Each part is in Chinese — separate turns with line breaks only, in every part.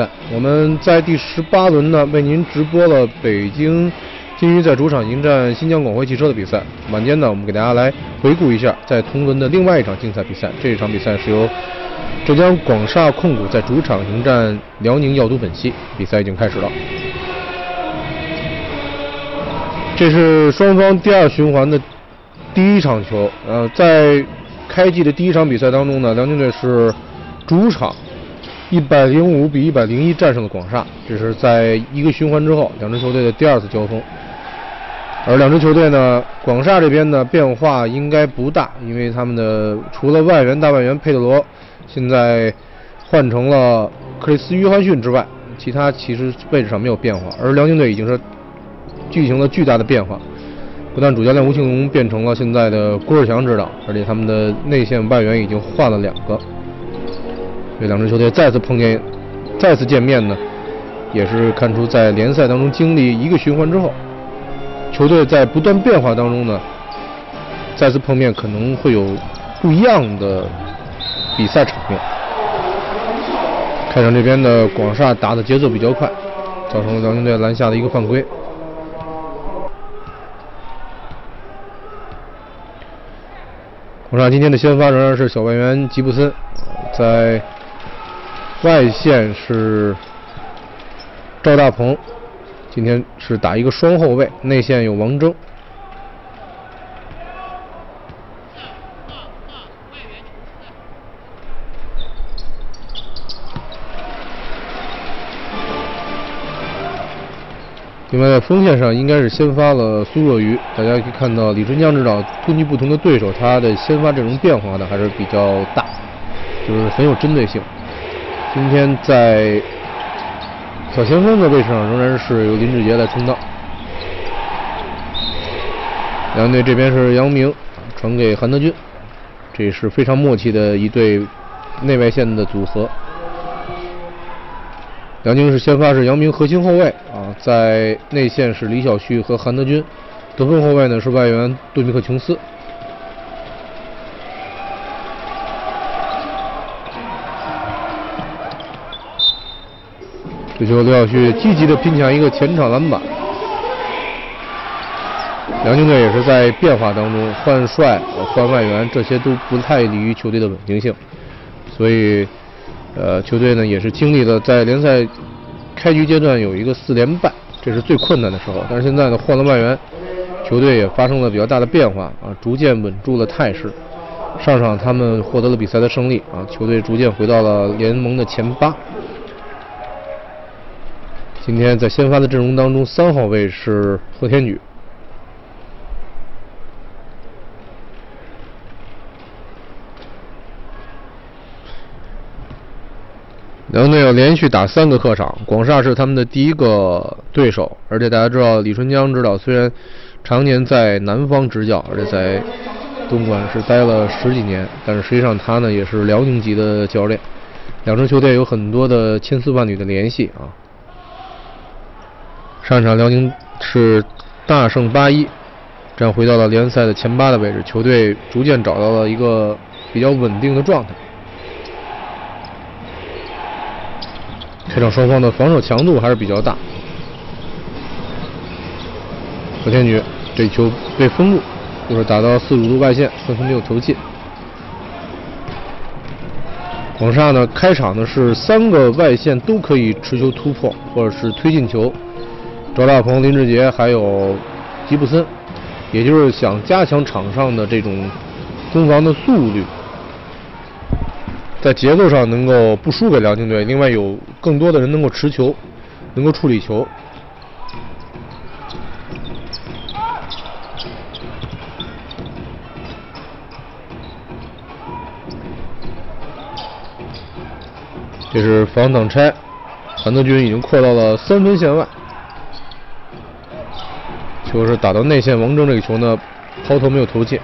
赛。我们在第十八轮呢，为您直播了北京金鱼在主场迎战新疆广汇汽车的比赛。晚间呢，我们给大家来回顾一下在同轮的另外一场竞赛比赛。这一场比赛是由浙江广厦控股在主场迎战辽宁药都本溪，比赛已经开始了。这是双方第二循环的第一场球。呃，在开季的第一场比赛当中呢，辽宁队是主场一百零五比一百零一战胜了广厦，这是在一个循环之后两支球队的第二次交锋。而两支球队呢，广厦这边呢变化应该不大，因为他们的除了外援大外援佩德罗现在换成了克里斯·约翰逊之外，其他其实位置上没有变化。而辽宁队已经是进行了巨大的变化。不但主教练吴庆龙变成了现在的郭士强指导，而且他们的内线外援已经换了两个。这两支球队再次碰见，再次见面呢，也是看出在联赛当中经历一个循环之后，球队在不断变化当中呢，再次碰面可能会有不一样的比赛场面。开场这边的广厦打的节奏比较快，造成了辽宁队篮下的一个犯规。广厦今天的先发仍然是小外援吉布森，在外线是赵大鹏，今天是打一个双后卫，内线有王峥。另外，在锋线上应该是先发了苏若愚。大家可以看到，李春江指导根据不同的对手，他的先发阵容变化呢还是比较大，就是很有针对性。今天在小前锋的位置上，仍然是由林志杰来充当。辽宁队这边是杨明传给韩德君，这是非常默契的一对内外线的组合。辽宁是先发是杨明核心后卫啊，在内线是李晓旭和韩德君，得分后卫呢是外援杜米克琼斯。这球刘晓旭积极的拼抢一个前场篮板。辽宁队也是在变化当中换帅、换外援，这些都不太利于球队的稳定性，所以。呃，球队呢也是经历了在联赛开局阶段有一个四连败，这是最困难的时候。但是现在呢换了外援，球队也发生了比较大的变化啊，逐渐稳住了态势。上场他们获得了比赛的胜利啊，球队逐渐回到了联盟的前八。今天在先发的阵容当中，三号位是贺天举。辽宁队要连续打三个客场，广厦是他们的第一个对手。而且大家知道，李春江指导虽然常年在南方执教，而且在东莞是待了十几年，但是实际上他呢也是辽宁籍的教练。两支球队有很多的千丝万缕的联系啊。上场辽宁是大胜八一，这样回到了联赛的前八的位置，球队逐渐找到了一个比较稳定的状态。开场双方的防守强度还是比较大。何天宇这球被封住，就是打到四五度外线，分分没有投进。广厦呢，开场呢是三个外线都可以持球突破或者是推进球，赵大鹏、林志杰还有吉布森，也就是想加强场上的这种攻防的速率。在节奏上能够不输给辽宁队，另外有更多的人能够持球，能够处理球。这是防挡拆，韩德君已经扩到了三分线外，球是打到内线，王铮这个球呢，抛投没有投进。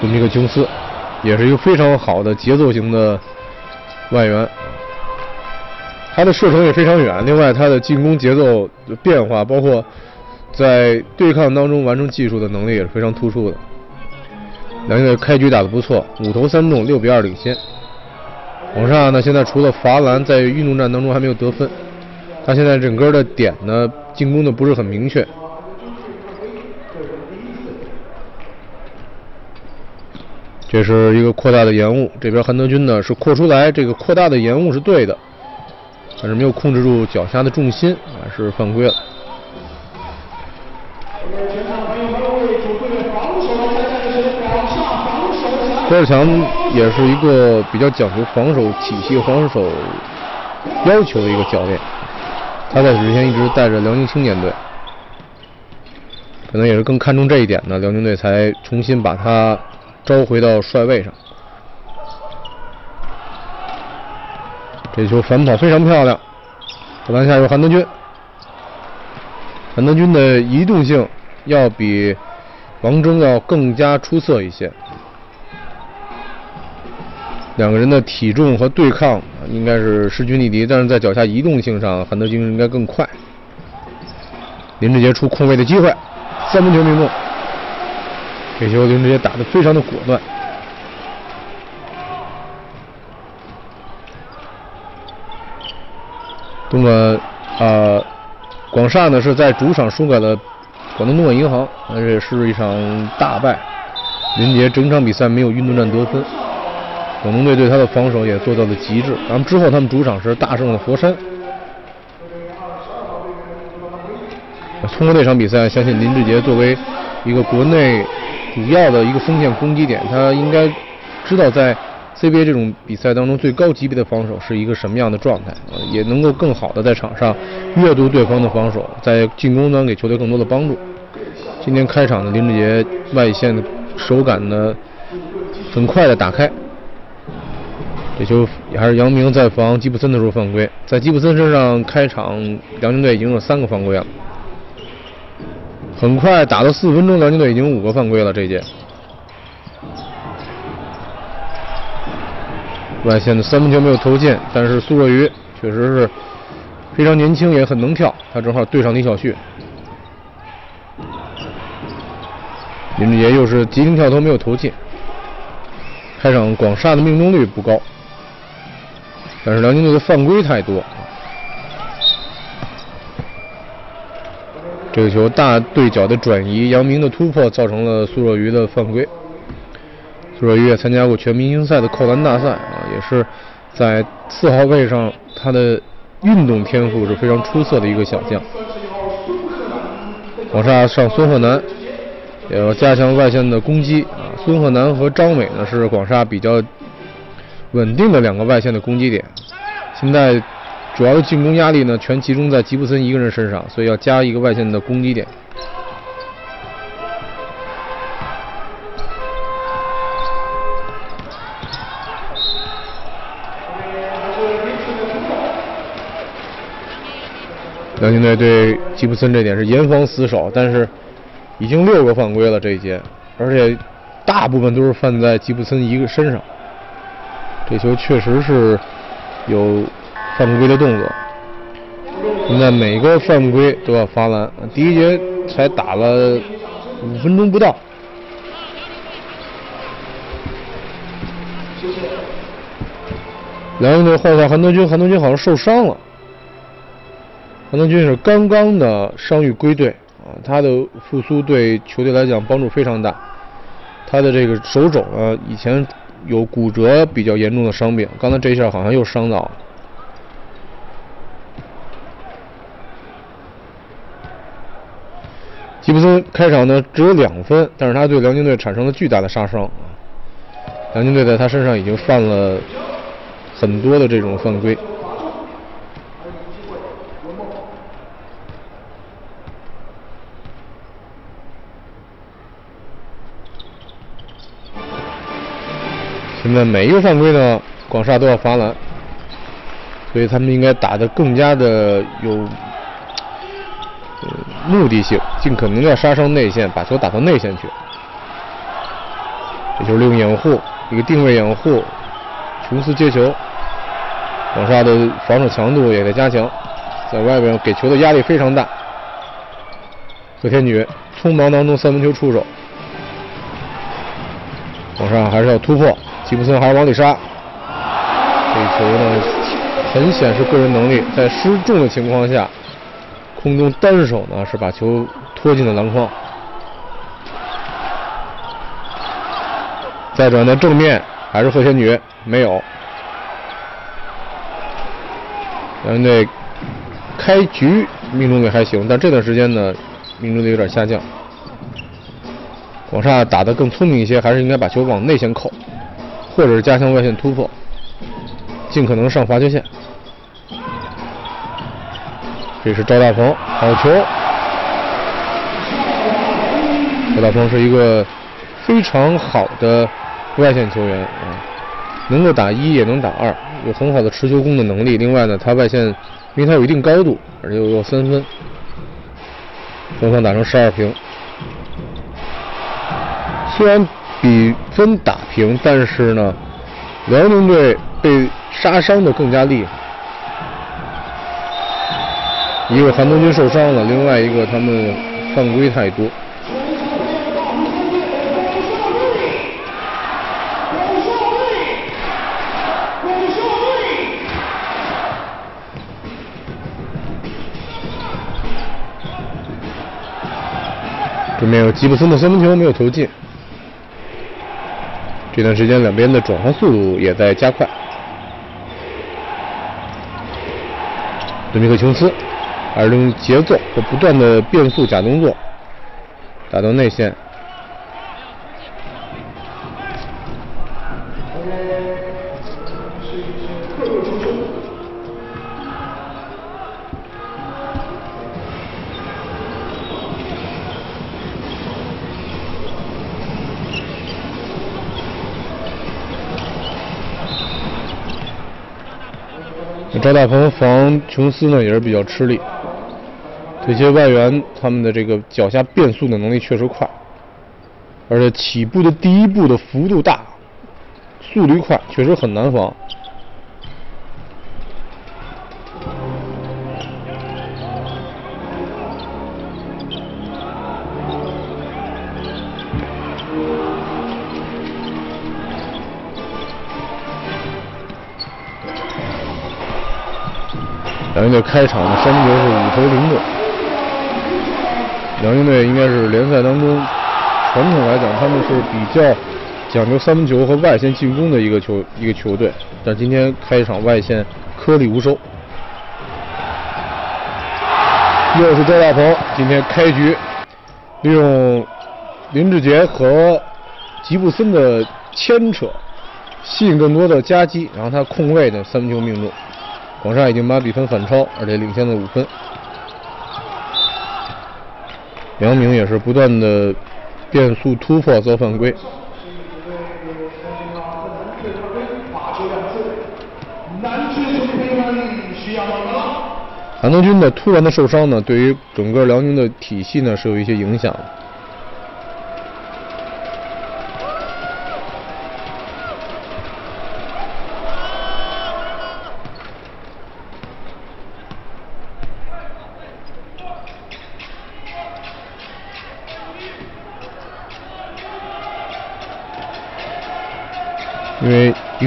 这么一个琼斯也是一个非常好的节奏型的外援，他的射程也非常远。另外，他的进攻节奏的变化，包括在对抗当中完成技术的能力也是非常突出的。两队开局打得不错，五投三中，六比二领先。广厦呢，现在除了罚篮，在运动战当中还没有得分。他现在整个的点呢，进攻的不是很明确。这是一个扩大的延误，这边韩德君呢是扩出来，这个扩大的延误是对的，但是没有控制住脚下的重心，啊，是犯规了。郭尔强也是一个比较讲究防守体系、防守要求的一个教练，他在此之前一直带着辽宁青年队，可能也是更看重这一点呢，辽宁队才重新把他招回到帅位上。这球反跑非常漂亮，篮下有韩德君，韩德君的移动性要比王铮要更加出色一些。两个人的体重和对抗应该是势均力敌，但是在脚下移动性上，韩德君应该更快。林志杰出空位的机会，三分球命中。这球林志杰打得非常的果断。东莞啊，广厦呢是在主场输给了广东东莞银行，而且是一场大败。林杰整场比赛没有运动战得分。广东队对他的防守也做到了极致。然后之后他们主场是大胜了佛山。通过那场比赛，相信林志杰作为一个国内主要的一个锋线攻击点，他应该知道在 CBA 这种比赛当中最高级别的防守是一个什么样的状态，也能够更好的在场上阅读对方的防守，在进攻端给球队更多的帮助。今天开场的林志杰外线的手感呢，很快的打开。这球还是杨明在防吉普森的时候犯规，在吉普森身上开场，辽宁队已经有三个犯规了。很快打到四分钟，辽宁队已经五个犯规了。这届外线的三分球没有投进，但是苏若愚确实是非常年轻，也很能跳，他正好对上李晓旭。林志杰又是急停跳投没有投进。开场广厦的命中率不高。但是辽宁队的犯规太多，这个球大对角的转移，杨明的突破造成了苏若愚的犯规。苏若愚也参加过全明星赛的扣篮大赛啊，也是在四号位上，他的运动天赋是非常出色的一个小将。往下上孙鹤南，也要加强外线的攻击啊。孙鹤南和张伟呢是广厦比较。稳定的两个外线的攻击点，现在主要的进攻压力呢全集中在吉布森一个人身上，所以要加一个外线的攻击点。辽宁队对吉布森这点是严防死守，但是已经六个犯规了这一节，而且大部分都是犯在吉布森一个身上。这球确实是有犯规的动作，现在每个犯规都要罚篮。第一节才打了五分钟不到，辽宁队换下韩德君，韩德君好像受伤了。韩德君是刚刚的伤愈归队啊，他的复苏对球队来讲帮助非常大。他的这个手肘呢，以前。有骨折比较严重的伤病，刚才这一下好像又伤到了。吉布森开场呢只有两分，但是他对辽宁队产生了巨大的杀伤啊。辽宁队在他身上已经犯了很多的这种犯规。现在每一个犯规呢，广厦都要罚篮，所以他们应该打得更加的有目的性，尽可能要杀伤内线，把球打到内线去。这就是利用掩护，一个定位掩护，琼斯接球，广厦的防守强度也在加强，在外边给球的压力非常大。何天举匆忙当中三分球出手。广厦还是要突破，蒂布森还是往里杀。这球呢，很显示个人能力，在失重的情况下，空中单手呢是把球拖进了篮筐。再转到正面，还是贺仙女，没有。辽宁队开局命中率还行，但这段时间呢，命中率有点下降。广厦打得更聪明一些，还是应该把球往内线扣，或者是加强外线突破，尽可能上罚球线。这是赵大鹏，好球！赵大鹏是一个非常好的外线球员啊，能够打一也能打二，有很好的持球攻的能力。另外呢，他外线因为他有一定高度，而且又有三分，双方打成十二平。虽然比分打平，但是呢，辽宁队被杀伤的更加厉害。一个韩东君受伤了，另外一个他们犯规太多。这边有吉布森的三分球没有投进。这段时间两边的转换速度也在加快。德米克琼斯，还是用节奏和不断的变速假动作打到内线。大鹏防琼斯呢也是比较吃力，这些外援他们的这个脚下变速的能力确实快，而且起步的第一步的幅度大，速率快，确实很难防。辽宁队开场的三分球是五投零中。辽宁队应该是联赛当中传统来讲，他们是比较讲究三分球和外线进攻的一个球一个球队，但今天开场外线颗粒无收。又是赵大鹏，今天开局利用林志杰和吉布森的牵扯，吸引更多的夹击，然后他控卫的三分球命中。广厦已经把比分反超，而且领先了五分。杨明也是不断的变速突破遭犯规。韩东君的突然的受伤呢，对于整个辽宁的体系呢是有一些影响。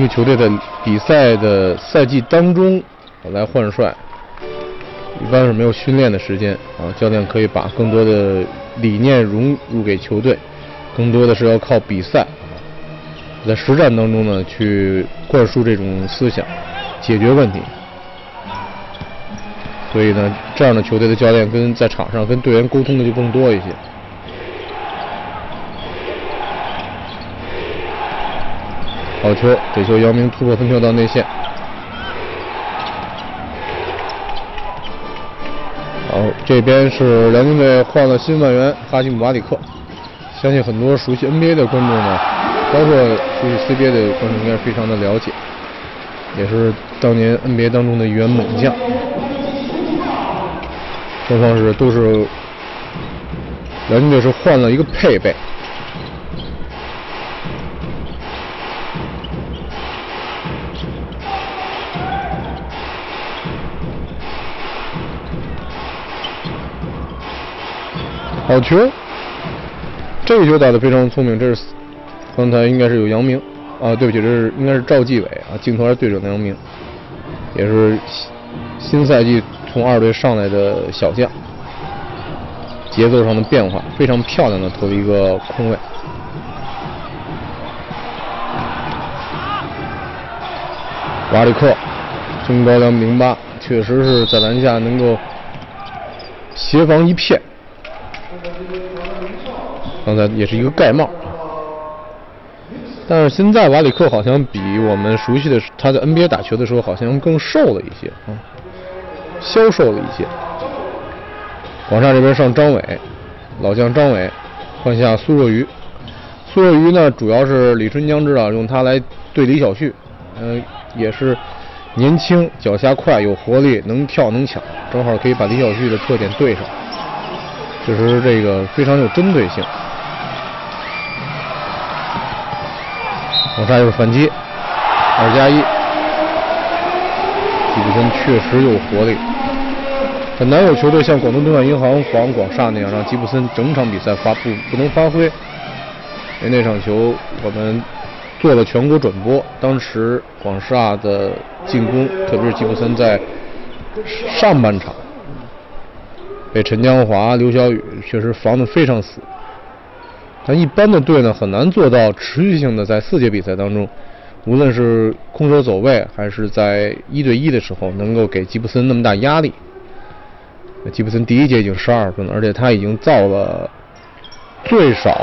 球队的比赛的赛季当中来换帅，一般是没有训练的时间啊。教练可以把更多的理念融入给球队，更多的是要靠比赛，在实战当中呢去灌输这种思想，解决问题。所以呢，这样的球队的教练跟在场上跟队员沟通的就更多一些。好球！这球姚明突破分球到内线。好，这边是辽宁队换了新外援哈基姆瓦里克。相信很多熟悉 NBA 的观众呢，包括熟悉 CBA 的观众应该非常的了解，也是当年 NBA 当中的一员猛将。双方是都是辽宁队是换了一个配备。好球！这个球打得非常聪明，这是刚才应该是有杨明啊，对不起，这是应该是赵继伟啊，镜头还是对准了杨明，也是新赛季从二队上来的小将，节奏上的变化非常漂亮的投了一个空位。瓦里克身高两米零八，确实是在篮下能够协防一片。刚才也是一个盖帽，但是现在瓦里克好像比我们熟悉的他在 NBA 打球的时候好像更瘦了一些啊，消瘦了一些。广厦这边上张伟，老将张伟换下苏若愚，苏若愚呢主要是李春江知道用他来对李晓旭，嗯，也是年轻、脚下快、有活力、能跳能抢，正好可以把李晓旭的特点对上，确实这个非常有针对性。广厦又是反击，二加一，吉布森确实有活力，很难有球队像广东东莞银行防广厦那样让吉布森整场比赛发不不能发挥。因为那场球我们做了全国转播，当时广厦的进攻，特别是吉布森在上半场被陈江华、刘晓宇确实防得非常死。但一般的队呢，很难做到持续性的在四节比赛当中，无论是空手走位，还是在一对一的时候，能够给吉布森那么大压力。吉布森第一节已经十二分了，而且他已经造了最少，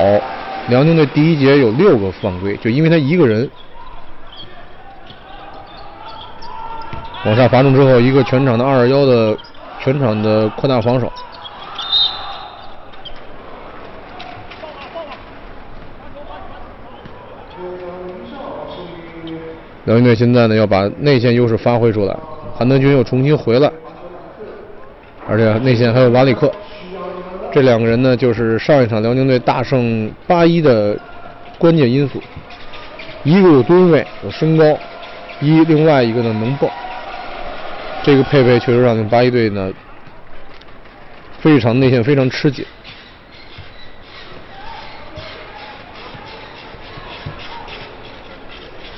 辽宁队第一节有六个犯规，就因为他一个人。往下罚中之后，一个全场的二二幺的全场的扩大防守。辽宁队现在呢要把内线优势发挥出来，韩德君又重新回来，而且内线还有瓦里克，这两个人呢就是上一场辽宁队大胜八一的关键因素，一个有吨位有身高，一另外一个呢能蹦，这个配备确实让八一队呢非常内线非常吃紧。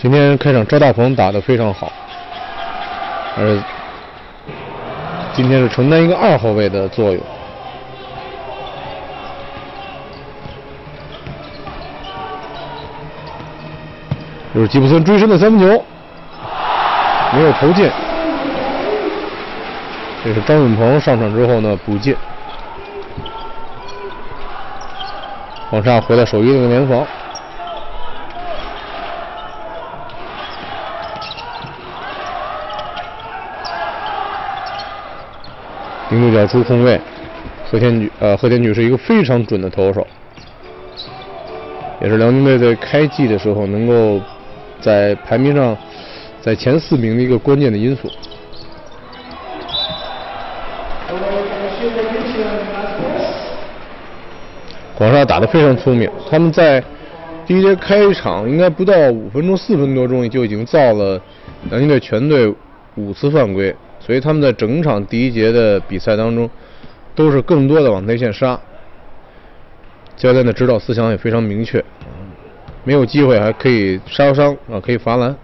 今天开场，赵大鹏打得非常好，而今天是承担一个二后卫的作用。就是吉布森追身的三分球，没有投进。这是张永鹏上场之后呢补进，往上回来守一个联防。顶住角出空位，贺天举呃贺天举是一个非常准的投手，也是辽宁队在开季的时候能够在排名上在前四名的一个关键的因素。广厦打得非常聪明，他们在第一节开场应该不到五分钟四分多钟就已经造了辽宁队全队五次犯规。所以他们在整场第一节的比赛当中，都是更多的往内线杀。教练的指导思想也非常明确，没有机会还可以杀伤啊，可以罚篮。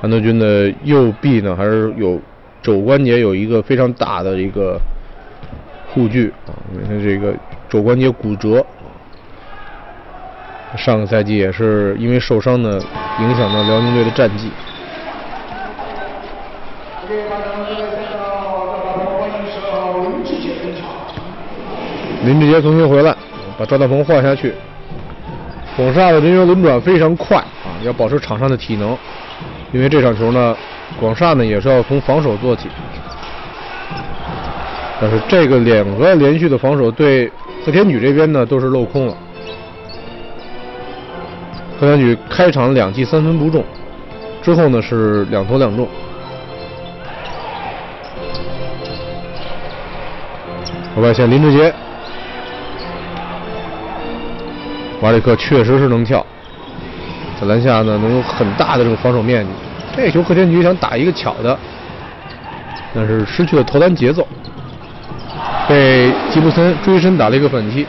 韩德君的右臂呢，还是有肘关节有一个非常大的一个护具啊，你看这个。肘关节骨折，上个赛季也是因为受伤呢，影响到辽宁队的战绩。林志杰重新回来，把赵大鹏换下去。广厦的人员轮转非常快啊，要保持场上的体能，因为这场球呢，广厦呢也是要从防守做起。但是这个两个连续的防守对。贺天举这边呢都是镂空了。贺天举开场两记三分不中，之后呢是两投两中。外线林志杰，瓦里克确实是能跳，在篮下呢能有很大的这个防守面积。这球贺天举想打一个巧的，但是失去了投篮节奏，被吉布森追身打了一个反击。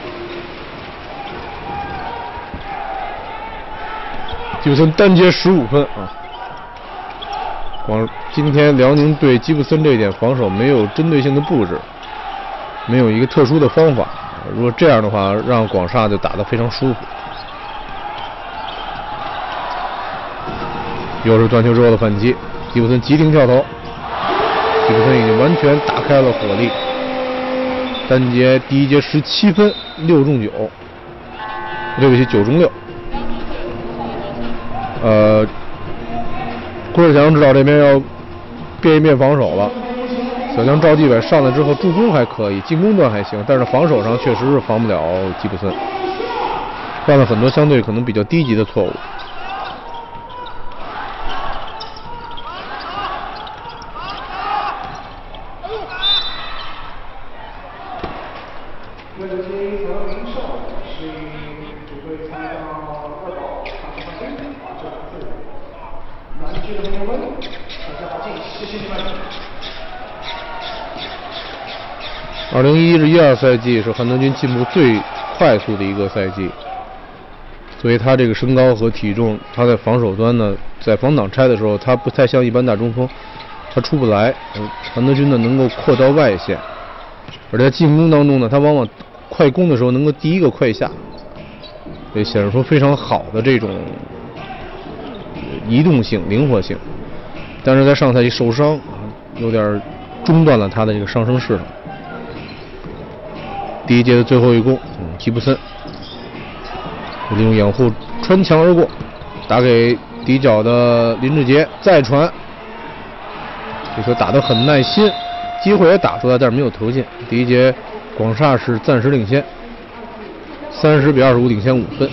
吉布森单节十五分啊！广今天辽宁对吉布森这一点防守没有针对性的布置，没有一个特殊的方法。如果这样的话，让广厦就打得非常舒服。又是断球之后的反击，吉布森急停跳投，吉布森已经完全打开了火力。单节第一节十七分，六中九，对不起，九中六。呃，郭志强知道这边要变一变防守了。小将赵继伟上来之后，助攻还可以，进攻端还行，但是防守上确实是防不了吉布森，犯了很多相对可能比较低级的错误。第二赛季是韩德君进步最快速的一个赛季，所以他这个身高和体重，他在防守端呢，在防挡拆的时候，他不太像一般大中锋，他出不来。韩德君呢能够扩到外线，而在进攻当中呢，他往往快攻的时候能够第一个快下，也显示出非常好的这种移动性、灵活性。但是在上赛季受伤，有点中断了他的这个上升势头。第一节的最后一攻，吉布森利用掩护穿墙而过，打给底角的林志杰，再传，这球打得很耐心，机会也打出来，但是没有投进。第一节广厦是暂时领先，三十比二十五领先五分。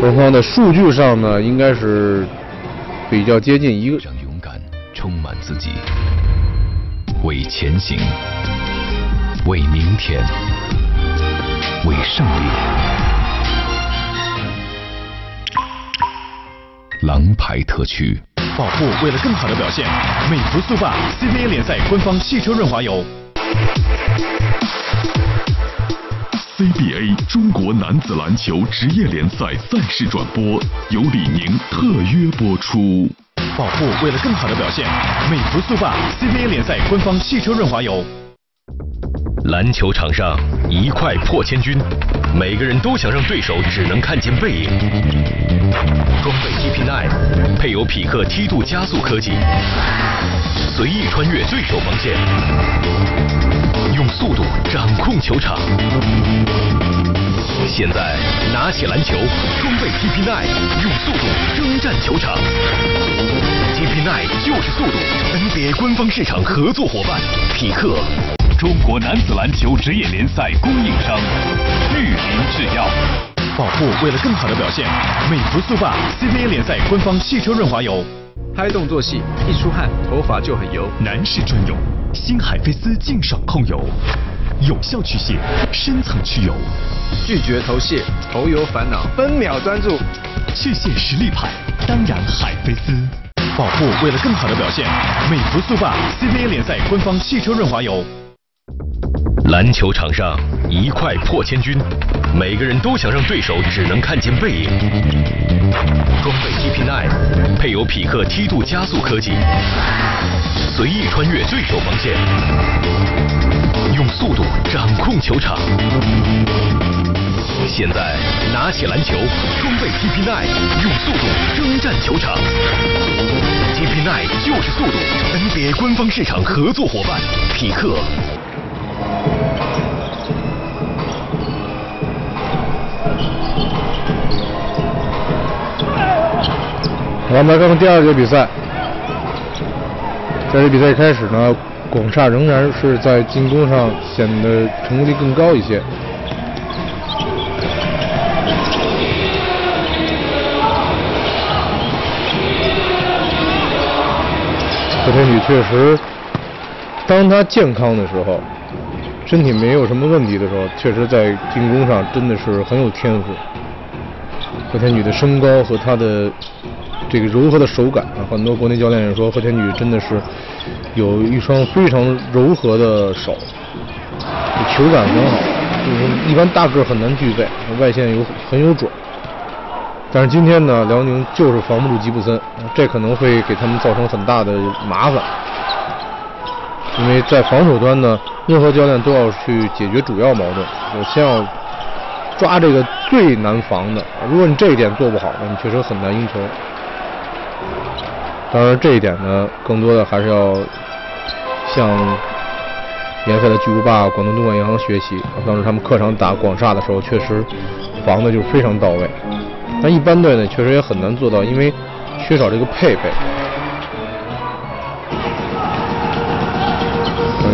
双方的数据上呢，应该是比较接近一个。
让勇敢充满自己，为前行。为明天，为胜利，狼牌特区。
保护为了更好的表现，美孚速霸 CBA 联赛官方汽车润滑油。
CBA 中国男子篮球职业联赛赛事转播由李宁特约播出。
保护为了更好的表现，美孚速霸 CBA 联赛官方汽车润滑油。
篮球场上一块破千军，每个人都想让对手只能看见背影。装备 TP9，配有匹克梯度加速科技，随意穿越对手防线，用速度掌控球场。现在拿起篮球，装备 TP9，用速度征战球场。TP9 就是速度，NBA 官方市场合作伙伴，匹克。
中国男子篮球职业联赛供应商玉林制药，
保护为了更好的表现，美孚速霸 CBA 联赛官方汽车润滑油。
拍动作戏，一出汗头发就很油。
男士专用新海飞丝净爽控油，有效去屑，深层去油，
拒绝头屑、头油烦恼，分秒专注。
去屑实力派，当然海飞丝。
保护为了更好的表现，美孚速霸 CBA 联赛官方汽车润滑油。
篮球场上一块破千军，每个人都想让对手只能看见背影。装备 TP9，配有匹克梯度加速科技，随意穿越对手防线，用速度掌控球场。现在拿起篮球，装备 TP9，用速度征战球场。TP9 就是速度，NBA 官方市场合作伙伴，匹克。
我们来看看第二节比赛。在这比赛开始呢，广厦仍然是在进攻上显得成功率更高一些。何天宇确实，当他健康的时候，身体没有什么问题的时候，确实在进攻上真的是很有天赋。何天宇的身高和他的。这个柔和的手感，很多国内教练也说贺天举真的是有一双非常柔和的手，球感很好，就是一般大个很难具备，外线有很有准。但是今天呢，辽宁就是防不住吉布森，这可能会给他们造成很大的麻烦，因为在防守端呢，任何教练都要去解决主要矛盾，我先要抓这个最难防的。如果你这一点做不好，那你确实很难赢球。当然，这一点呢，更多的还是要向联赛的巨无霸广东东莞银行学习。当时他们客场打广厦的时候，确实防的就非常到位。但一般队呢，确实也很难做到，因为缺少这个配备。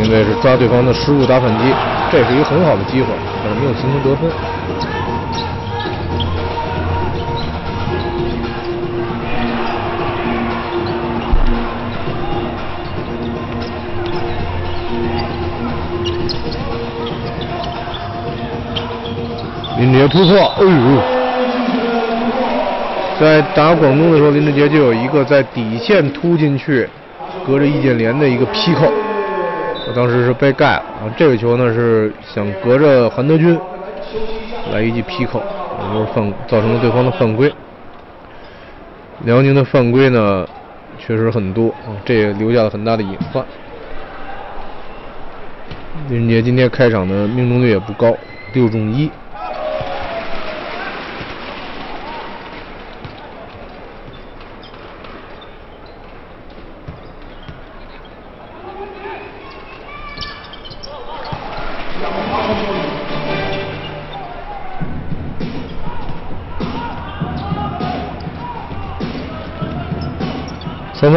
辽宁队是抓对方的失误打反击，这是一个很好的机会，但是没有形成得分。林杰突破，哎呦！在打广东的时候，林志杰就有一个在底线突进去，隔着易建联的一个劈扣，当时是被盖了。啊这个球呢是想隔着韩德君来一记劈扣，就是犯造成了对方的犯规。辽宁的犯规呢确实很多啊，这也留下了很大的隐患。林俊杰今天开场的命中率也不高，六中一。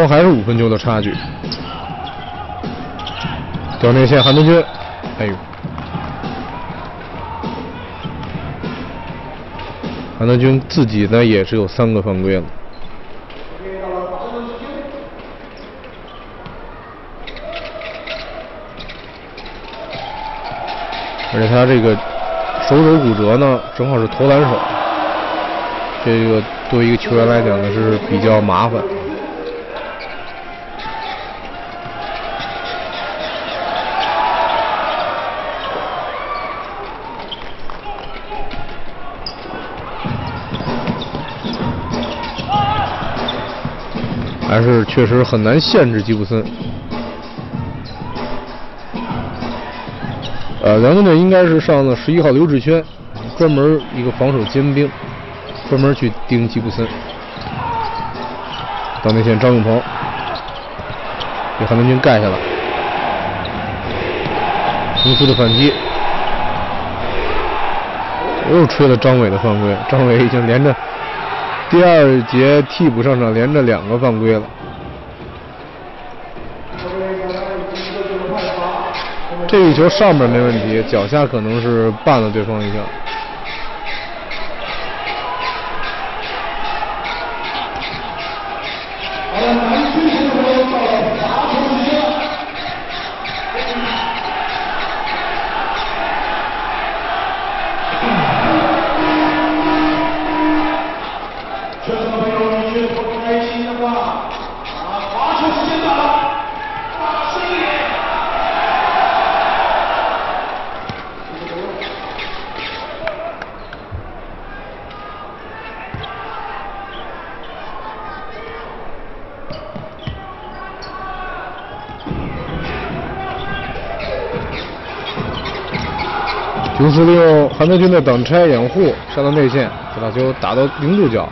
还是五分球的差距。掉内线，韩德君，哎呦，韩德君自己呢也是有三个犯规了，而且他这个手肘骨折呢，正好是投篮手，这个对一个球员来讲呢是比较麻烦。还是确实很难限制吉布森。呃，辽宁队应该是上了十一号刘志轩，专门一个防守尖兵，专门去盯吉布森。到内线张永鹏给韩德君盖下了，红苏的反击，又吹了张伟的犯规，张伟已经连着。第二节替补上场，连着两个犯规了。这一球上面没问题，脚下可能是绊了对方一下。九四利用韩德君的挡拆掩护上到内线，把球打到零度角。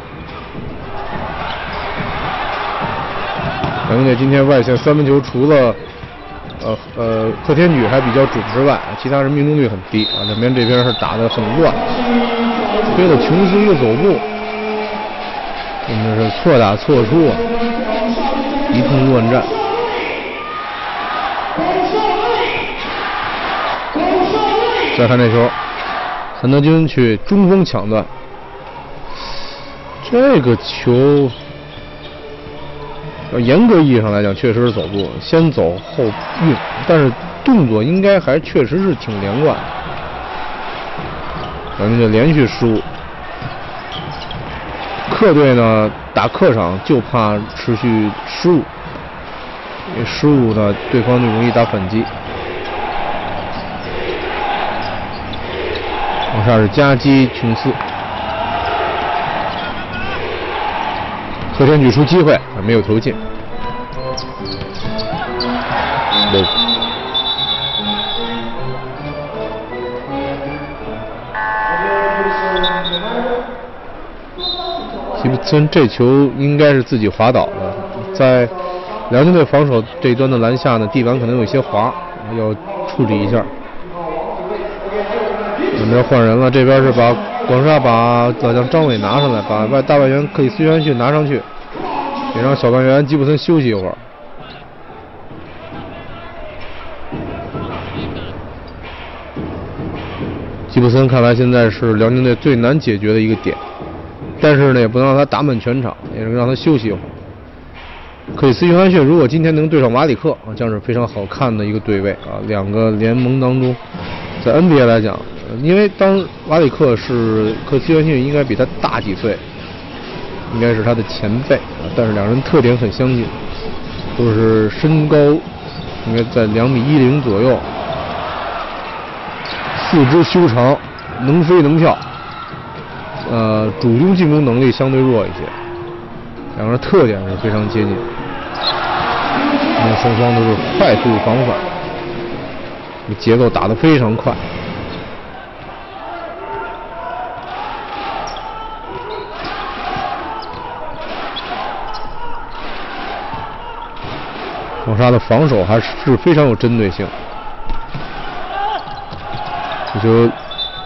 辽宁队今天外线三分球除了呃呃贺天举还比较准之外，其他人命中率很低啊。两边这边是打的很乱，推了琼斯一个走步，真的是错打错出啊，一通乱战。再看这球，韩德君去中锋抢断，这个球，严格意义上来讲确实是走步，先走后运，但是动作应该还确实是挺连贯。咱们就连续失误，客队呢打。客场就怕持续失误，失误呢，对方就容易打反击。往下是夹击琼斯，和田举出机会，没有投进。吉布森这球应该是自己滑倒的，在辽宁队防守这一端的篮下呢，地板可能有些滑，要处理一下。两边换人了，这边是把广厦把老将张伟拿上来，把外大外援克里斯约翰逊拿上去，也让小外援吉布森休息一会儿。吉布森看来现在是辽宁队最难解决的一个点。但是呢，也不能让他打满全场，也是让他休息一会儿。克里斯约翰逊如果今天能对上瓦里克啊，将是非常好看的一个对位啊。两个联盟当中，在 NBA 来讲，因为当瓦里克是克里斯约翰逊应该比他大几岁，应该是他的前辈。但是两人特点很相近，都是身高应该在两米一零左右，四肢修长，能飞能跳。呃，主攻进攻能力相对弱一些，两个人特点是非常接近。双方都是快速防反，节奏打得非常快。黄他的防守还是非常有针对性。这球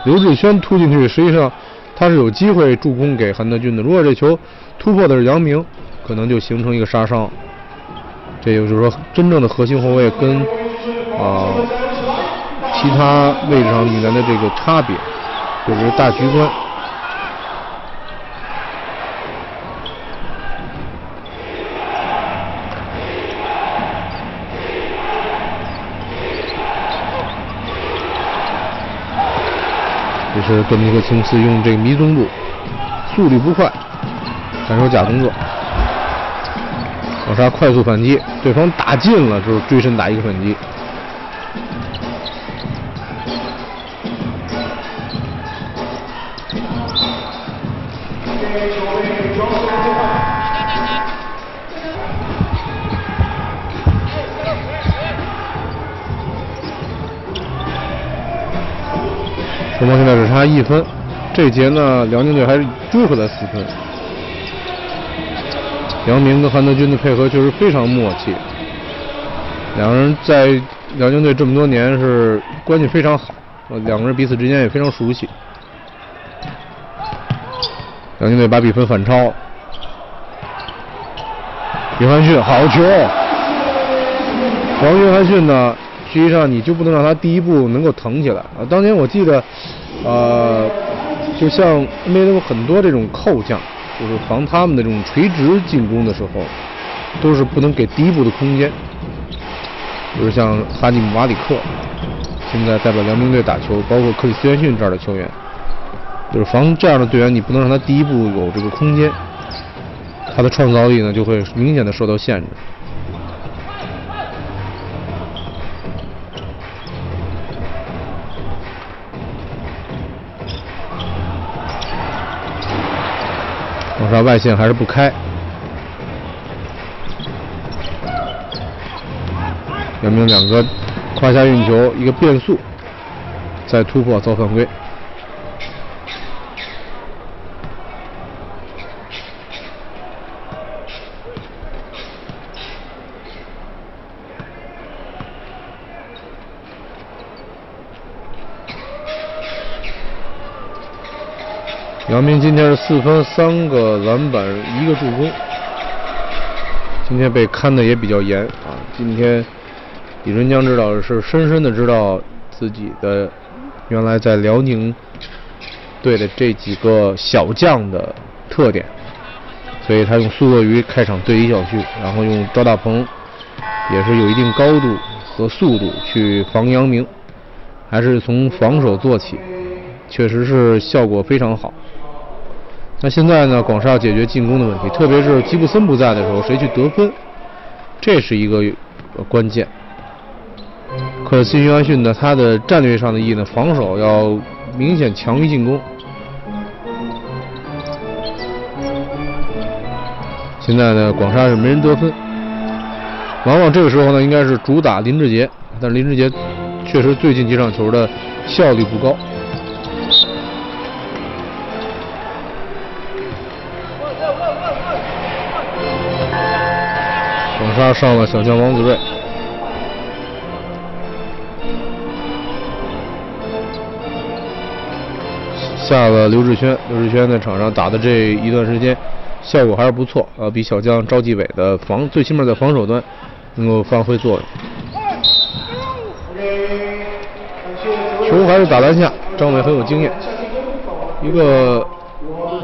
刘志轩突进去，实际上。他是有机会助攻给韩德君的。如果这球突破的是杨明，可能就形成一个杀伤。这就是说，真正的核心后卫跟啊其他位置上你们的这个差别，就是大局观。这是多米克琼斯用这个迷踪步，速率不快，反手假动作，老沙快速反击，对方打进了之后追身打一个反击。一分，这节呢，辽宁队还是追回来四分。杨明跟韩德君的配合确实非常默契，两个人在辽宁队这么多年是关系非常好，两个人彼此之间也非常熟悉。辽宁队把比分反超，约翰逊好球，王约翰逊呢？实际上，你就不能让他第一步能够腾起来啊！当年我记得，呃，就像 NBA 有很多这种扣将，就是防他们的这种垂直进攻的时候，都是不能给第一步的空间。就是像哈尼姆·瓦里克，现在代表辽宁队打球，包括克里斯·约逊这样的球员，就是防这样的队员，你不能让他第一步有这个空间，他的创造力呢就会明显的受到限制。外线还是不开，姚明两个胯下运球，一个变速，再突破造犯规。杨明今天是四分、三个篮板、一个助攻。今天被看的也比较严啊。今天李春江指导是深深的知道自己的原来在辽宁队的这几个小将的特点，所以他用苏若鱼开场对一小旭，然后用赵大鹏也是有一定高度和速度去防杨明，还是从防守做起，确实是效果非常好。那现在呢，广厦要解决进攻的问题，特别是吉布森不在的时候，谁去得分，这是一个关键。克尔斯约翰逊呢，他的战略上的意义呢，防守要明显强于进攻。现在呢，广厦是没人得分，往往这个时候呢，应该是主打林志杰，但林志杰确实最近几场球的效率不高。广厦上了小将王子睿，下了刘志轩，刘志轩在场上打的这一段时间。效果还是不错啊，比小将赵继伟的防，最起码在防守端能够发挥作用。球还是打篮下，张伟很有经验，一个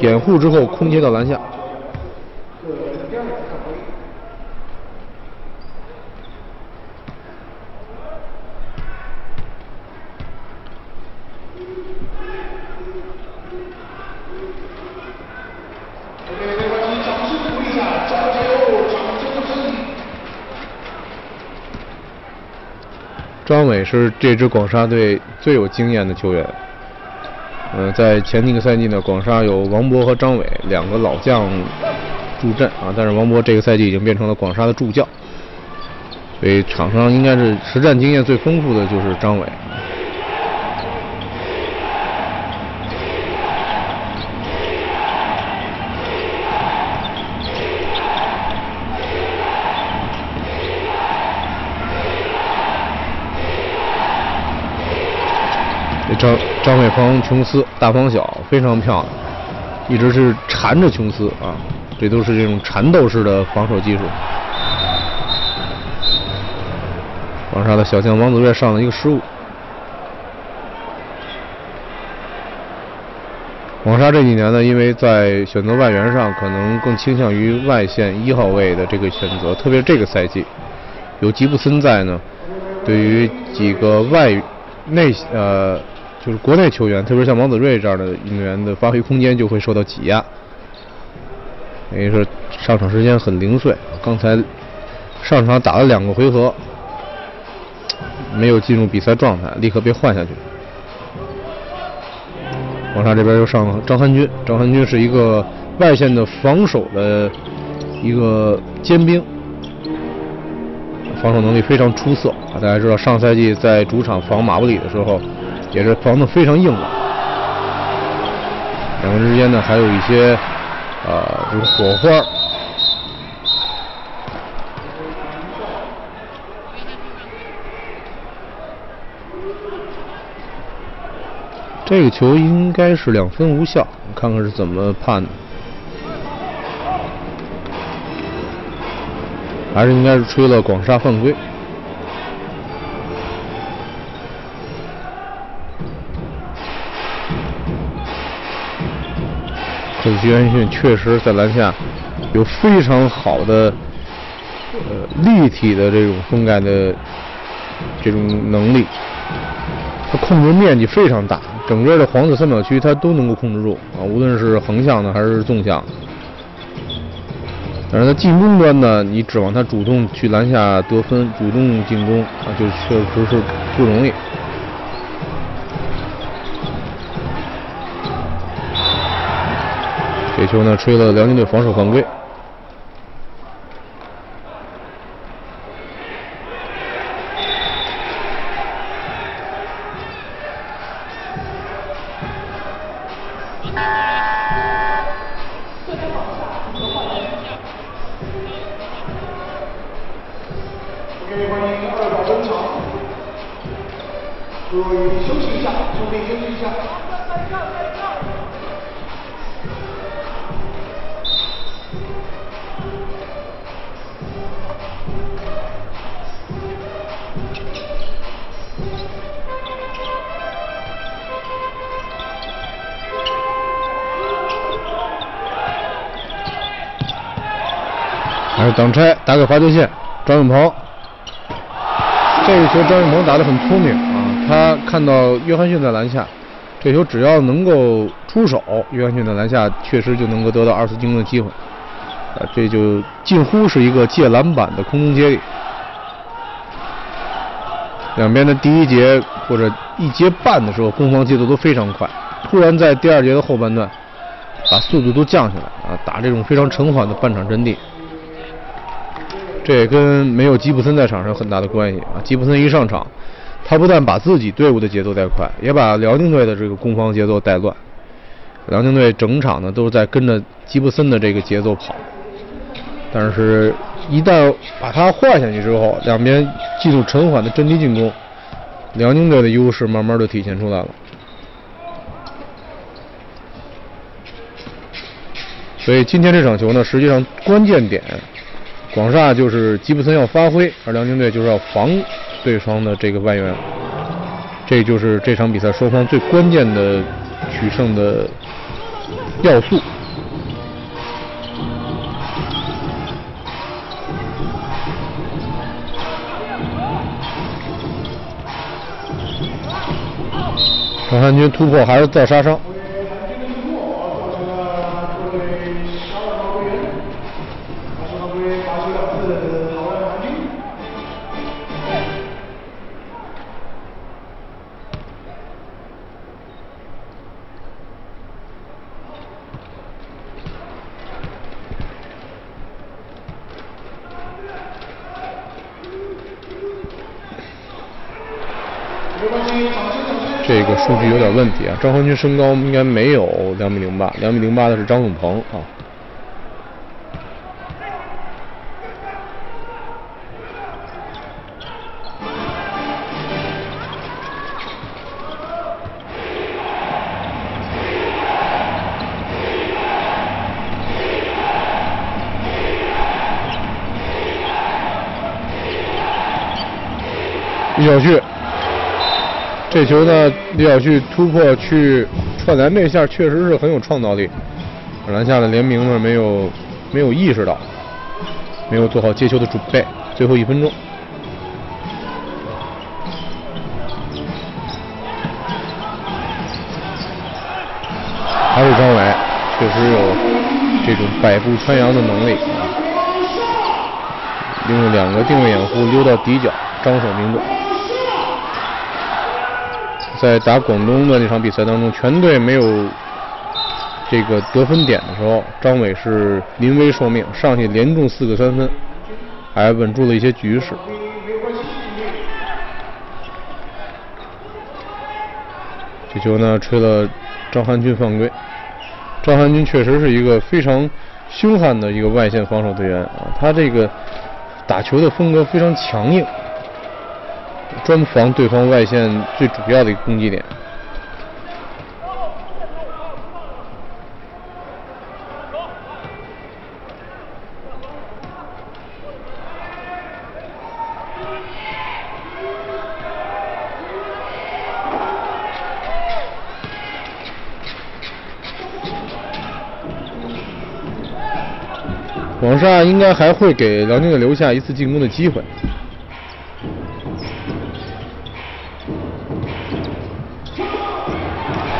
掩护之后空切到篮下。张伟是这支广厦队最有经验的球员。嗯，在前几个赛季呢，广厦有王博和张伟两个老将助阵啊，但是王博这个赛季已经变成了广厦的助教，所以场上应该是实战经验最丰富的就是张伟。张张伟芳琼斯大防小非常漂亮，一直是缠着琼斯啊，这都是这种缠斗式的防守技术。网上的小将王子睿上了一个失误。广厦这几年呢，因为在选择外援上可能更倾向于外线一号位的这个选择，特别是这个赛季有吉布森在呢，对于几个外内呃。就是国内球员，特别像王子睿这样的运动员的发挥空间就会受到挤压。等于说上场时间很零碎，刚才上场打了两个回合，没有进入比赛状态，立刻被换下去。广厦这边又上了张涵军，张涵军是一个外线的防守的一个尖兵，防守能力非常出色啊！大家知道上赛季在主场防马布里的时候。也是防的非常硬朗，两个人之间呢还有一些啊这个火花。这个球应该是两分无效，看看是怎么判的，还是应该是吹了广厦犯规。克里安逊确实在篮下有非常好的呃立体的这种封盖的这种能力，他控制面积非常大，整个的黄色三秒区他都能够控制住啊，无论是横向的还是纵向。但是他进攻端呢，你指望他主动去篮下得分、主动进攻啊，就确实是不容易。这球呢，吹了辽宁队防守犯规。挡拆，打给罚球线，张永鹏。这个球张永鹏打得很聪明啊，他看到约翰逊在篮下，这球只要能够出手，约翰逊在篮下确实就能够得到二次进攻的机会。啊，这就近乎是一个借篮板的空中接力。两边的第一节或者一节半的时候，攻防节奏都非常快。突然在第二节的后半段，把速度都降下来啊，打这种非常沉缓的半场阵地。这也跟没有吉普森在场上有很大的关系啊。吉普森一上场，他不但把自己队伍的节奏带快，也把辽宁队的这个攻防节奏带乱。辽宁队整场呢都是在跟着吉普森的这个节奏跑。但是，一旦把他换下去之后，两边进入沉缓的阵地进攻，辽宁队的优势慢慢的体现出来了。所以今天这场球呢，实际上关键点，广厦就是吉布森要发挥，而辽宁队就是要防对方的这个外援，这就是这场比赛双方最关键的取胜的要素。张汉军突破还是造杀伤。数据有点问题啊！张恒军身高应该没有两米零八，两米零八的是张永鹏啊。李晓旭。这球呢，李晓旭突破去串篮这下确实是很有创造力，篮下的联名呢没有没有意识到，没有做好接球的准备。最后一分钟，还是张伟，确实有这种百步穿杨的能力，利用两个定位掩护溜到底角，张手命中。在打广东的那场比赛当中，全队没有这个得分点的时候，张伟是临危受命，上去连中四个三分，还稳住了一些局势。这球呢，吹了张涵军犯规。张涵军确实是一个非常凶悍的一个外线防守队员啊，他这个打球的风格非常强硬。专防对方外线最主要的一个攻击点。广厦应该还会给辽宁队留下一次进攻的机会。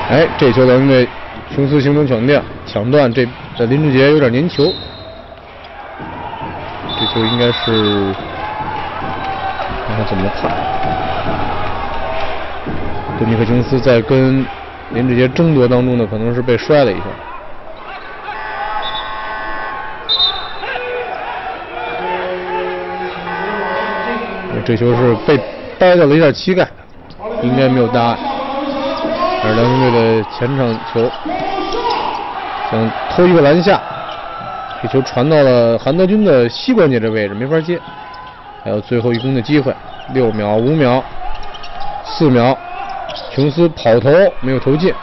哎，这球辽宁队琼斯形成抢断，抢断这林志杰有点粘球，这球应该是看他怎么判。德米克琼斯在跟林志杰争夺当中呢，可能是被摔了一下。这球是被掰到了一下膝盖，应该没有大碍。而辽宁队的前场球想偷一个篮下，这球传到了韩德君的膝关节这位置，没法接。还有最后一攻的机会，六秒、五秒、四秒，琼斯跑投没有投进。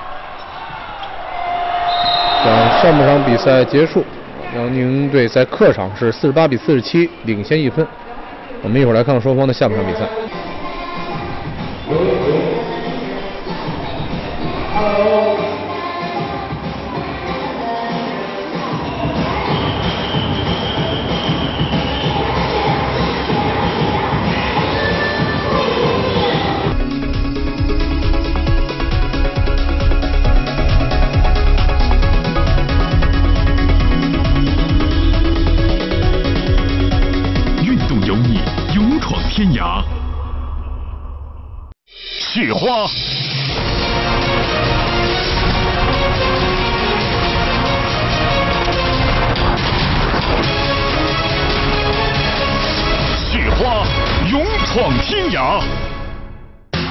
上半场比赛结束，辽宁队在客场是四十八比四十七领先一分。我们一会儿来看看双方的下半场比赛。
雪花。雪花勇闯天涯。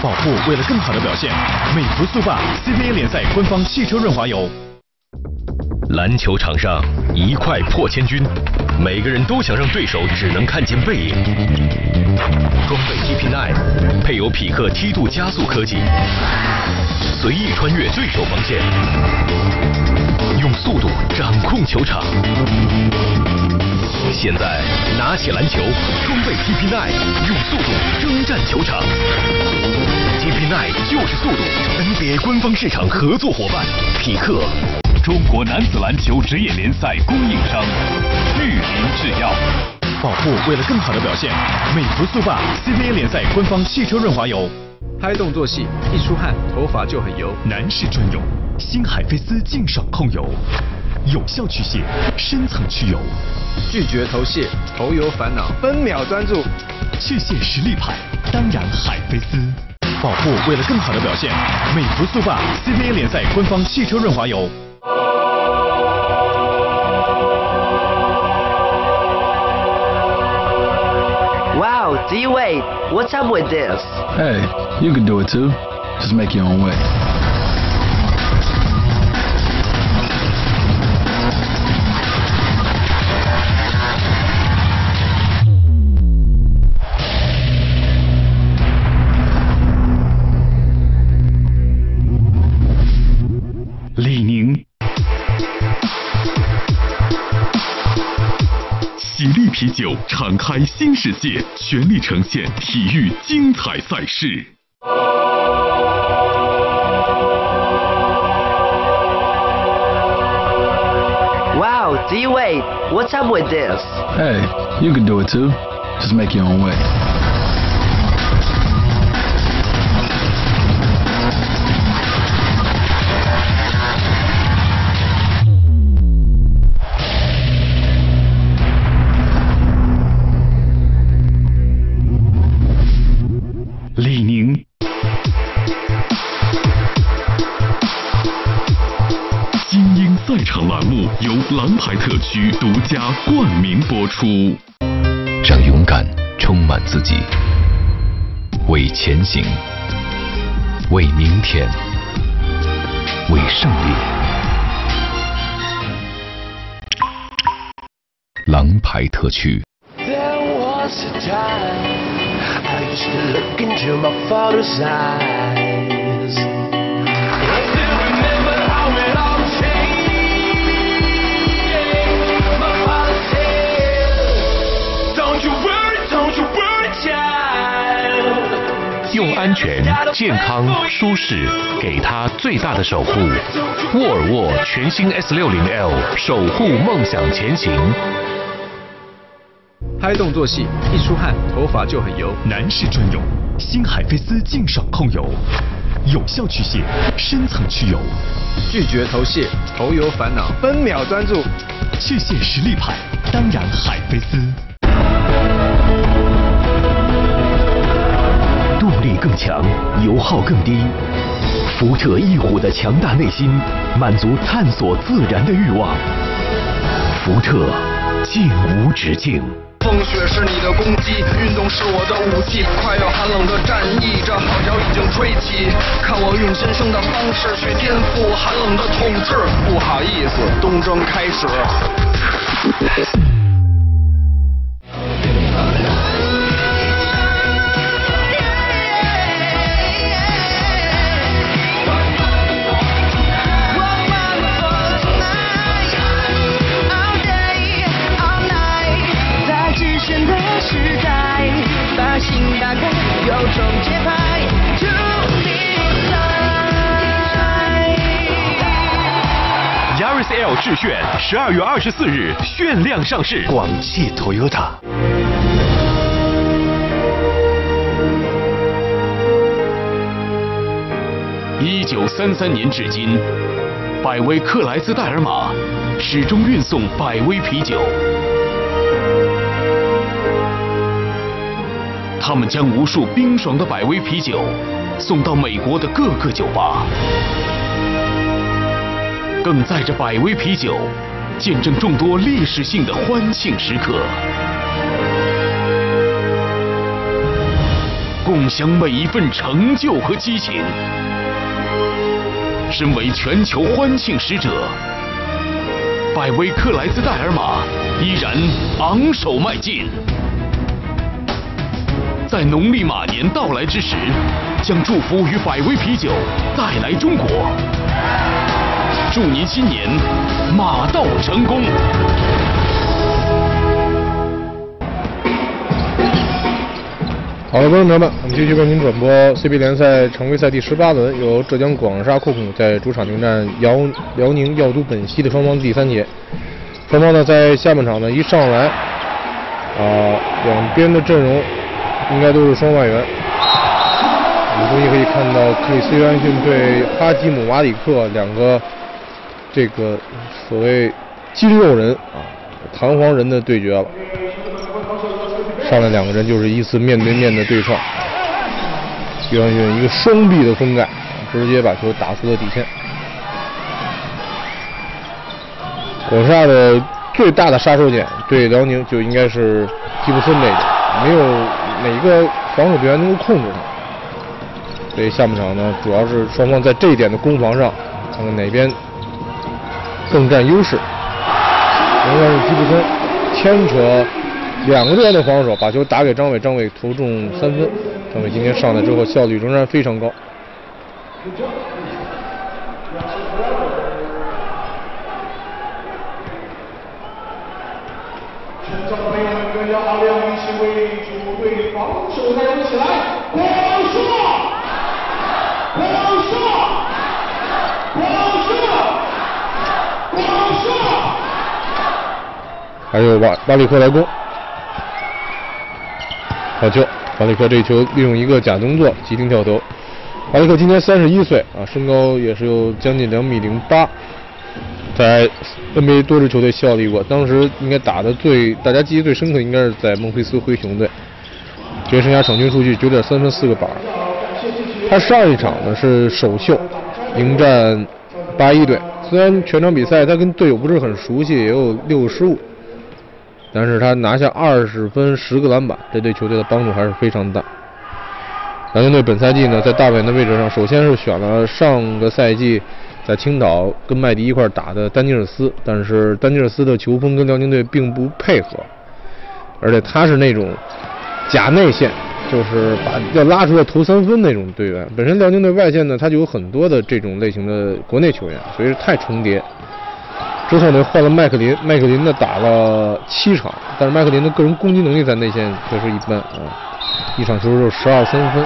保护为了更好的表现，美孚速霸 CBA 联赛官方汽车润滑油。
篮球场上一块破千军，每个人都想让对手只能看见背影。装备 TP9 配有匹克梯度加速科技，随意穿越对手防线，用速度掌控球场。现在拿起篮球，装备 TP9，用速度征战球场。TP9 就是速度，NBA 官方市场合作伙伴匹克。
中国男子篮球职业联赛供应商玉林制药。
保护为了更好的表现，美孚速霸 CBA 联赛官方汽车润滑油。
拍动作戏，一出汗头发就很油。
男士专用，新海飞丝净爽控油，有效去屑，深层去油，
拒绝头屑，头油烦恼，分秒专注。
去屑实力派，当然海飞丝。保护为了更好的表现，美孚速霸 CBA 联赛官方汽车润滑油。
Wow, D-Wade, what's up with this?
Hey, you can do it too. Just make your own way.
啤酒敞开新世界，全力呈现体育精彩赛事。
Wow, D-Wade, what's up with this?
Hey, you can do it too. Just make your own way.
目由蓝牌特区独家冠名播出。
让勇敢充满自己，为前行，为明天，为胜利。狼牌特区。
There was a time I used to look into my father's eyes.
用安全、健康、舒适给他最大的守护。沃尔沃全新 S 六零 L，守护梦想前行。
拍动作戏，一出汗头发就很油。
男士专用，新海飞丝净爽控油，有效去屑，深层去油，
拒绝头屑，头油烦恼，分秒专注。
去屑实力派，当然海飞丝。
力更强，油耗更低。福特翼虎的强大内心，满足探索自然的欲望。福特，尽无止境。
风雪是你的攻击，运动是我的武器。快要寒冷的战役，这号角已经吹起。看我用新生的方式去颠覆寒冷的统治。不好意思，东征开始。
Yaris L 致炫，十二月二十四日炫亮上市。
广汽 Toyota。
一九三三年至今，百威克莱斯戴尔玛始终运送百威啤酒。
他们将无数冰爽的百威啤酒送到美国的各个酒吧，更载着百威啤酒见证众多历史性的欢庆时刻，共享每一份成就和激情。身为全球欢庆使者，百威克莱斯戴尔玛依然昂首迈进。在农历马年到来之时，将祝福与百威啤酒带来中国。祝您新年马到成功！
好了，观众朋友们，我们继续为您转播 CBA 联赛常规赛第十八轮，由浙江广厦酷控在主场迎战辽辽宁药都本溪的双方第三节。双方呢在下半场呢一上来，啊，两边的阵容应该都是双外援。我们终于可以看到克里斯约翰逊对哈基姆瓦里克两个这个所谓肌肉人啊，弹簧人的对决了。上来两个人就是一次面对面的对撞，约翰逊一个双臂的封盖，直接把球打出了底线。广厦的最大的杀手锏对辽宁就应该是吉布森这个，没有哪个防守队员能够控制他。所以下半场呢，主要是双方在这一点的攻防上，看看哪边更占优势。仍然是吉布森牵扯。两个队员的防守，把球打给张伟，张伟投中三分。张伟今天上来之后效率仍然非常高。
全场朋友们，跟着阿亮一起为主队防守加油起来！广厦，广厦，广厦，广厦！
还有瓦瓦里克来攻。好球！瓦里克这球利用一个假动作急停跳投。瓦里克今年三十一岁啊，身高也是有将近两米零八，在 NBA 多支球队效力过。当时应该打的最大家记忆最深刻，应该是在孟菲斯灰熊队。职业生涯场均数据九点三分四个板。他上一场呢是首秀迎战八一队，虽然全场比赛他跟队友不是很熟悉，也有六个失误。但是他拿下二十分十个篮板，这对球队的帮助还是非常大。辽宁队本赛季呢，在大本营的位置上，首先是选了上个赛季在青岛跟麦迪一块打的丹尼尔斯，但是丹尼尔斯的球风跟辽宁队并不配合，而且他是那种假内线，就是把要拉出来投三分那种队员。本身辽宁队外线呢，他就有很多的这种类型的国内球员，所以是太重叠。之后呢，换了麦克林，麦克林呢打了七场，但是麦克林的个人攻击能力在内线确实一般啊，一场球就十二三分，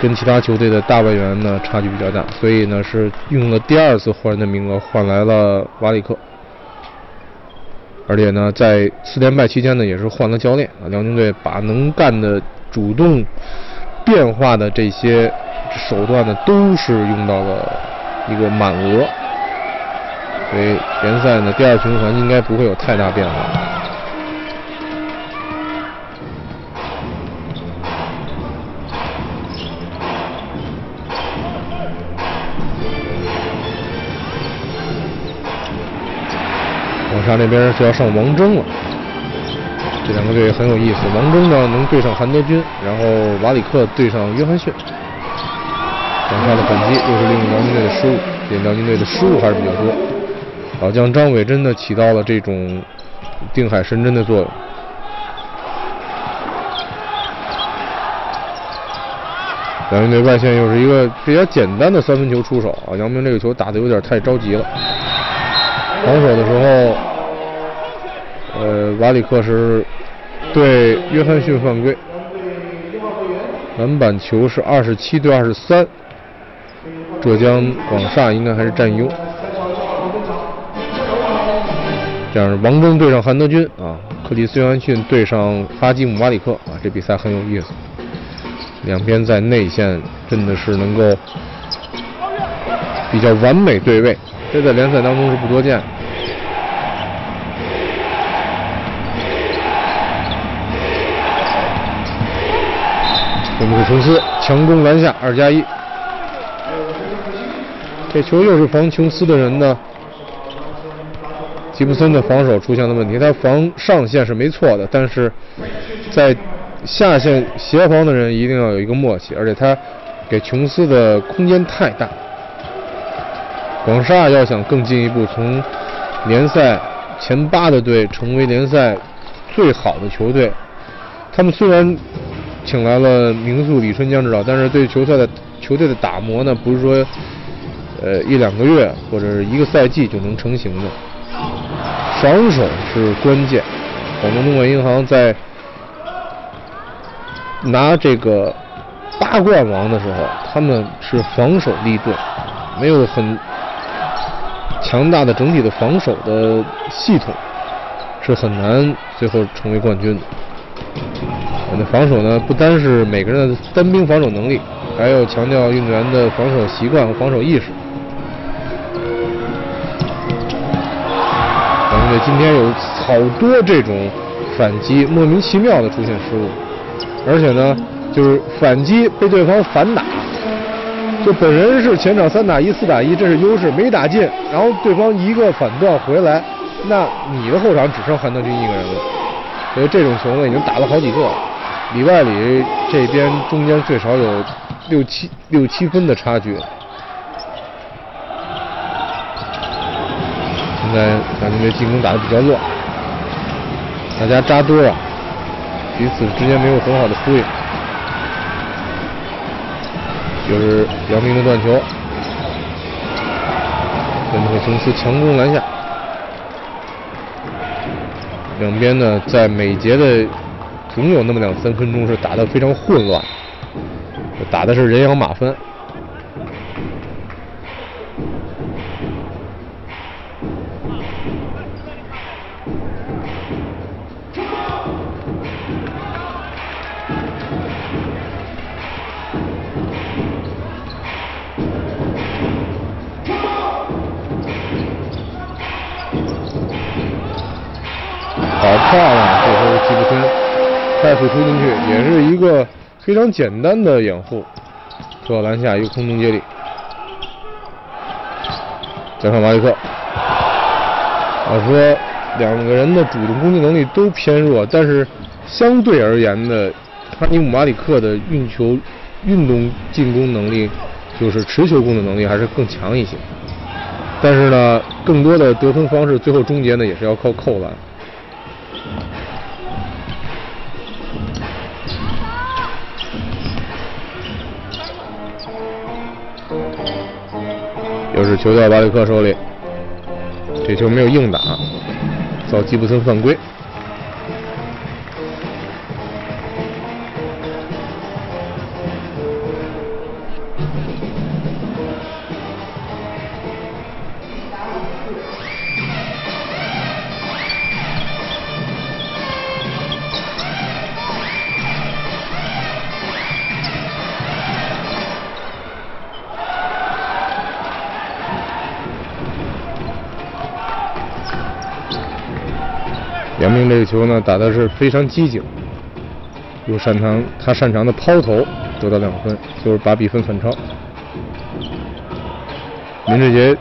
跟其他球队的大外援呢差距比较大，所以呢是用了第二次换人的名额换来了瓦里克，而且呢在四连败期间呢也是换了教练啊，辽宁队把能干的、主动变化的这些手段呢都是用到了一个满额。所以联赛呢，第二循环应该不会有太大变化。广厦那边是要上王铮了，这两个队很有意思。王铮呢能对上韩德君，然后瓦里克对上约翰逊。广厦的反击又是利用辽宁队的失误，这辽宁队的失误还是比较多。老将张伟真的起到了这种定海神针的作用。辽宁队外线又是一个比较简单的三分球出手啊，杨明这个球打的有点太着急了。防守的时候，呃，瓦里克是对约翰逊犯规，篮板球是二十七对二十三，浙江广厦应该还是占优。这样，王铮对上韩德君啊，克里斯约翰逊对上哈基姆瓦里克啊，这比赛很有意思。两边在内线真的是能够比较完美对位，这在联赛当中是不多见。这们是琼斯强攻篮下，二加一。这球又是防琼斯的人呢。吉布森的防守出现了问题，他防上线是没错的，但是在下线协防的人一定要有一个默契，而且他给琼斯的空间太大。广厦要想更进一步从联赛前八的队成为联赛最好的球队，他们虽然请来了名宿李春江指导，但是对球赛的球队的打磨呢，不是说呃一两个月或者是一个赛季就能成型的。防守是关键。广东东莞银行在拿这个八冠王的时候，他们是防守立盾，没有很强大的整体的防守的系统，是很难最后成为冠军的。我的防守呢，不单是每个人的单兵防守能力，还要强调运动员的防守习惯和防守意识。今天有好多这种反击，莫名其妙的出现失误，而且呢，就是反击被对方反打，就本人是前场三打一、四打一，这是优势，没打进，然后对方一个反断回来，那你的后场只剩韩德君一个人了，所以这种球呢已经打了好几个了，里外里这边中间最少有六七六七分的差距。现在咱们这进攻打得比较乱，大家扎堆啊，彼此之间没有很好的呼应。就是姚明的断球，跟这个琼斯强攻篮下，两边呢在每节的总有那么两三分钟是打得非常混乱，打的是人仰马翻。快速推进去，也是一个非常简单的掩护，做到篮下一个空中接力。加上马里克，我说两个人的主动攻击能力都偏弱，但是相对而言的，哈尼姆马里克的运球、运动进攻能力，就是持球攻的能力还是更强一些。但是呢，更多的得分方式，最后终结呢，也是要靠扣篮。又是球到巴里克手里，这球没有硬打，遭吉布森犯规。明这个球呢，打的是非常机警，又擅长他擅长的抛投，得到两分，就是把比分反超。林志杰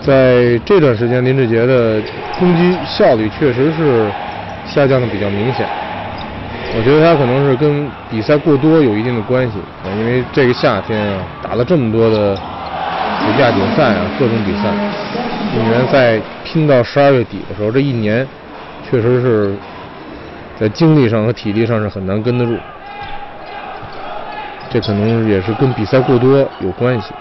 在这段时间，林志杰的攻击效率确实是下降的比较明显。我觉得他可能是跟比赛过多有一定的关系，因为这个夏天啊，打了这么多的亚锦赛啊，各种比赛，运动员在拼到十二月底的时候，这一年。确实是在精力上和体力上是很难跟得住，这可能也是跟比赛过多有关系。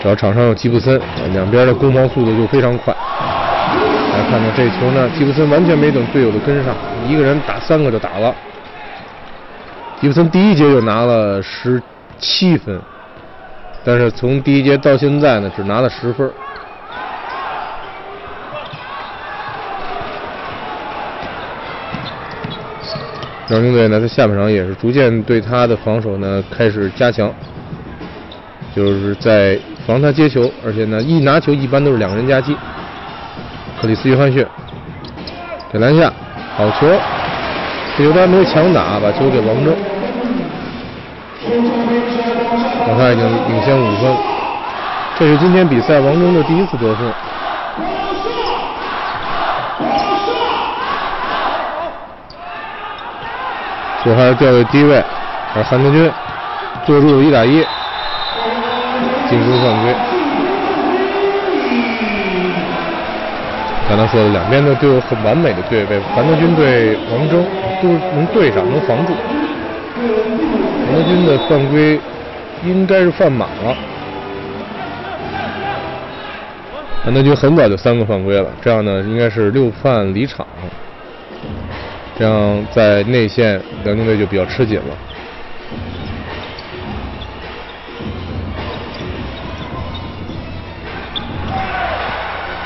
只要场上有吉布森，两边的攻防速度就非常快。来看到这球呢，吉布森完全没等队友的跟上，一个人打三个就打了。吉布森第一节就拿了十七分，但是从第一节到现在呢，只拿了十分。辽宁队呢，在下半场也是逐渐对他的防守呢开始加强，就是在防他接球，而且呢一拿球一般都是两个人夹击。克里斯·约翰逊给篮下，好球，这球单没有强打，把球给王铮。广厦已经领先五分，这是今天比赛王铮的第一次得分。球还是掉在低位，而韩德君做出了一打一，进攻犯规。刚才说的两边呢都有很完美的对位，韩德君对王铮都能对上，能防住。韩德君的犯规应该是犯满了，韩德君很早就三个犯规了，这样呢应该是六犯离场。这样在内线，辽宁队就比较吃紧了。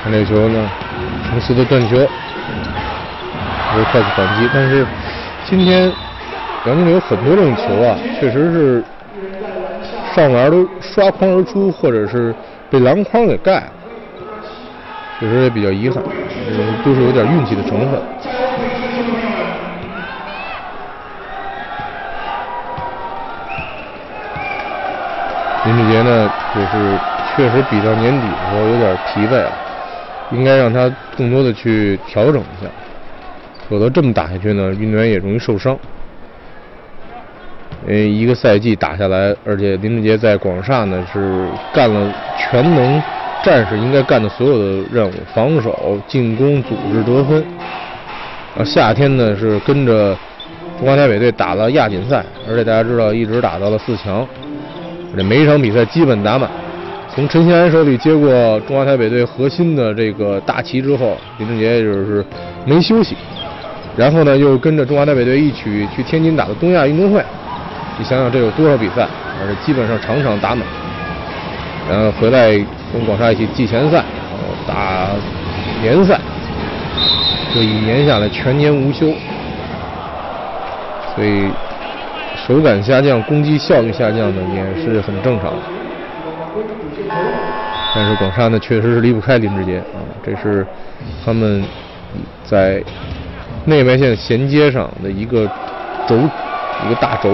看这个球呢，琼斯的断球，是快速反击。但是今天辽宁有很多这种球啊，确实是上篮都刷筐而出，或者是被篮筐给盖，确实也比较遗憾。这种都是有点运气的成分。林志杰呢，也是确实比到年底的时候有点疲惫了，应该让他更多的去调整一下，否则这么打下去呢，运动员也容易受伤。因为一个赛季打下来，而且林志杰在广厦呢是干了全能战士应该干的所有的任务，防守、进攻、组织、得分。啊，夏天呢是跟着中华台北队打了亚锦赛，而且大家知道一直打到了四强。这每一场比赛基本打满，从陈兴安手里接过中华台北队核心的这个大旗之后，林志杰就是没休息，然后呢又跟着中华台北队一起去天津打的东亚运动会，你想想这有多少比赛，而且基本上场场打满，然后回来跟广厦一起季前赛，然后打联赛，这一年下来全年无休，所以。手感下降，攻击效率下降呢，也是很正常的。但是广厦呢，确实是离不开林志杰啊，这是他们在内外线衔接上的一个轴，一个大轴。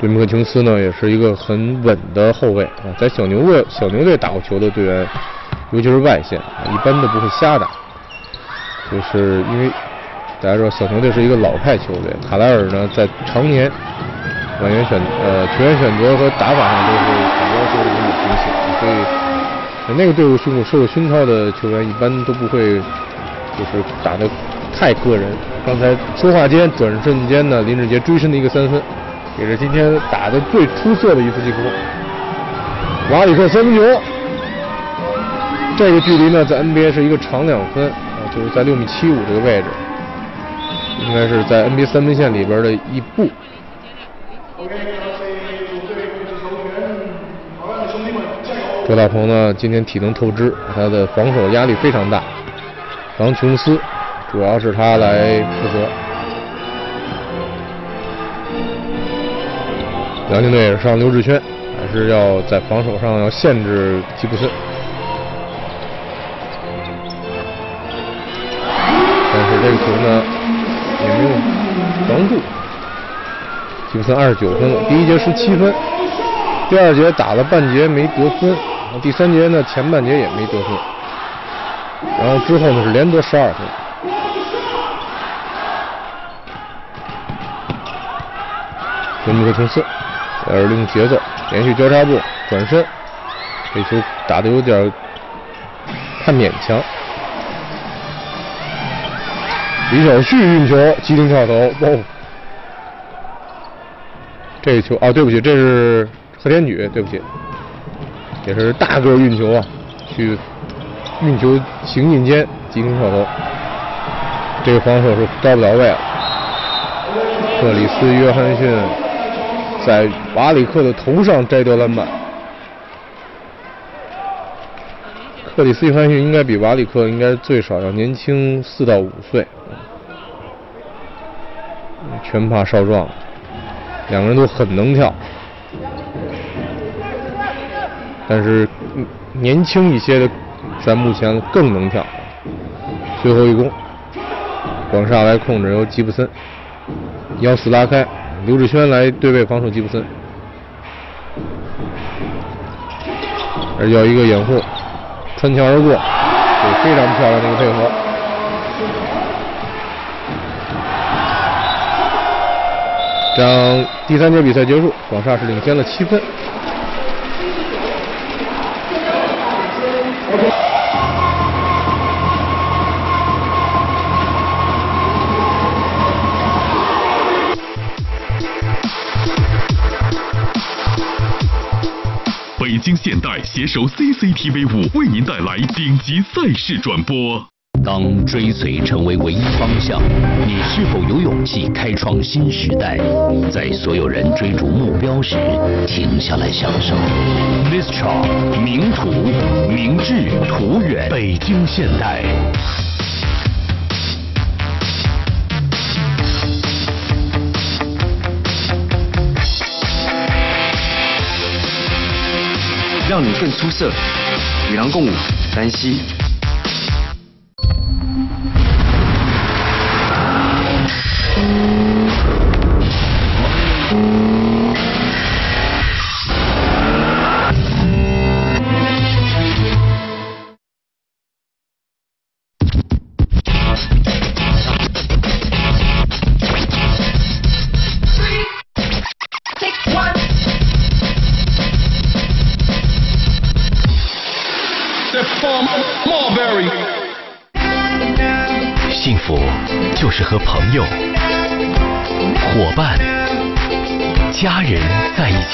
对米克琼斯呢，也是一个很稳的后卫啊，在小牛队小牛队打过球的队员，尤其是外线啊，一般都不会瞎打。就是因为大家知道小牛队是一个老派球队，卡莱尔呢在常年外援选呃球员选择和打法上都是很要求的一个明星，所以那个队伍受过受过熏陶的球员一般都不会就是打的太个人。刚才说话间转瞬间呢，林志杰追身的一个三分。也是今天打的最出色的一次进攻，瓦里克三分球，这个距离呢，在 NBA 是一个长两分啊，就是在六米七五这个位置，应该是在 NBA 三分线里边的一步。周大鹏呢，今天体能透支，他的防守压力非常大，防琼斯主要是他来负责。辽宁队也是上刘志轩，还是要在防守上要限制吉布森。但是这个球呢也没有防住。吉布森二十九分，第一节十七分，第二节打了半节没得分，第三节呢前半节也没得分，然后之后呢是连得十二分。分米克琼斯。二零节奏，连续交叉步，转身，这球打的有点太勉强。李晓旭运球，急停跳投，哇！这球啊，对不起，这是贺天举，对不起，也是大个运球啊，去运球行进间，急停跳投。这个防守是到不到位了。克里斯·约翰逊在瓦里克的头上摘掉篮板。克里斯·约翰逊应该比瓦里克应该最少要年轻四到五岁，拳怕少壮，两个人都很能跳，但是年轻一些的在目前更能跳。最后一攻，广厦来控制，由吉布森幺四拉开，刘志轩来对位防守吉布森，而要一个掩护，穿墙而过，对，非常漂亮的一个配合。这样第三节比赛结束，广厦是领先了七分。
携手 CCTV 五，为您带来顶级赛事转播。
当追随成为唯一方向，你是否有勇气开创新时代？在所有人追逐目标时，停下来享受。Mistral 名图、明智、途远，北京现代。
让你更出色，与狼共舞，单膝。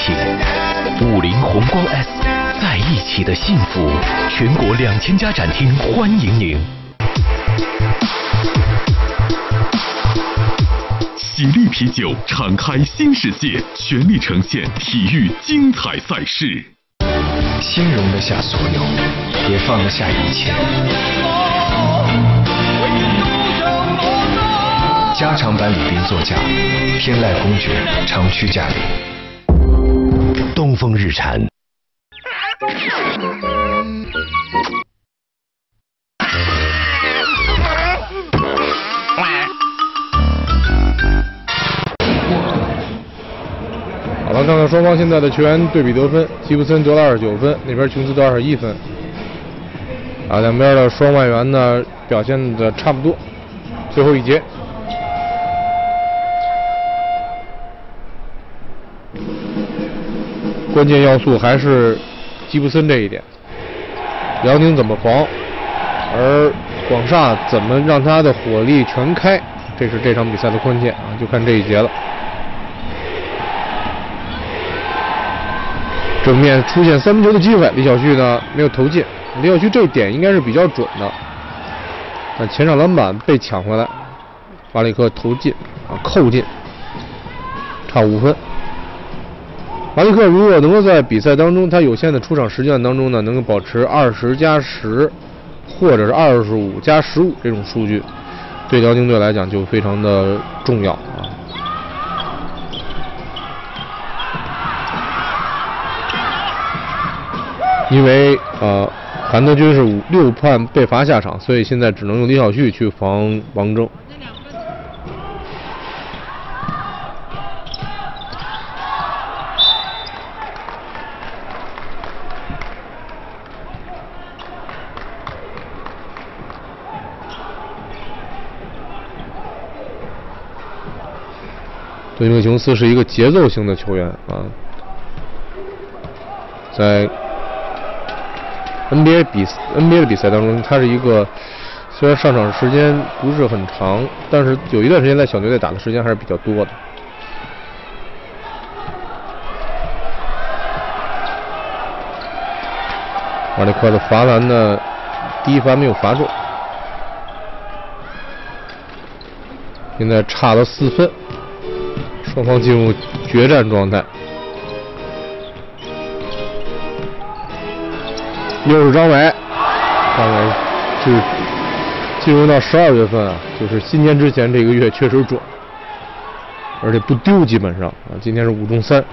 起。五菱宏光 S，在一起的幸福。全国两千家展厅欢迎您。
喜力啤酒敞开新世界，全力呈现体育精彩赛事。
先容得下所有，也放得下一切。加长版礼宾座驾，天籁公爵长驱驾临。
东风日产。
好了，看看双方现在的球员对比得分，吉布森得了二十九分，那边琼斯得二十一分。啊，两边的双外援呢表现的差不多。最后一节，关键要素还是吉布森这一点，辽宁怎么防，而广厦怎么让他的火力全开，这是这场比赛的关键啊，就看这一节了。正面出现三分球的机会，李晓旭呢没有投进。李晓旭这点应该是比较准的，但前场篮板被抢回来，巴里克投进啊扣进，差五分。瓦里克如果能够在比赛当中他有限的出场时间当中呢，能够保持二十加十，或者是二十五加十五这种数据，对辽宁队来讲就非常的重要啊。因为呃，韩德君是五六判被罚下场，所以现在只能用李晓旭去防王铮。对内琼斯是一个节奏型的球员啊，在 NBA 比 NBA 的比赛当中，他是一个虽然上场时间不是很长，但是有一段时间在小牛队打的时间还是比较多的。瓦里克的罚篮呢，第一罚没有罚中。现在差了四分，双方进入决战状态。又是张伟，张伟是进入到十二月份啊，就是新年之前这个月确实准，而且不丢，基本上啊，今天是五中三。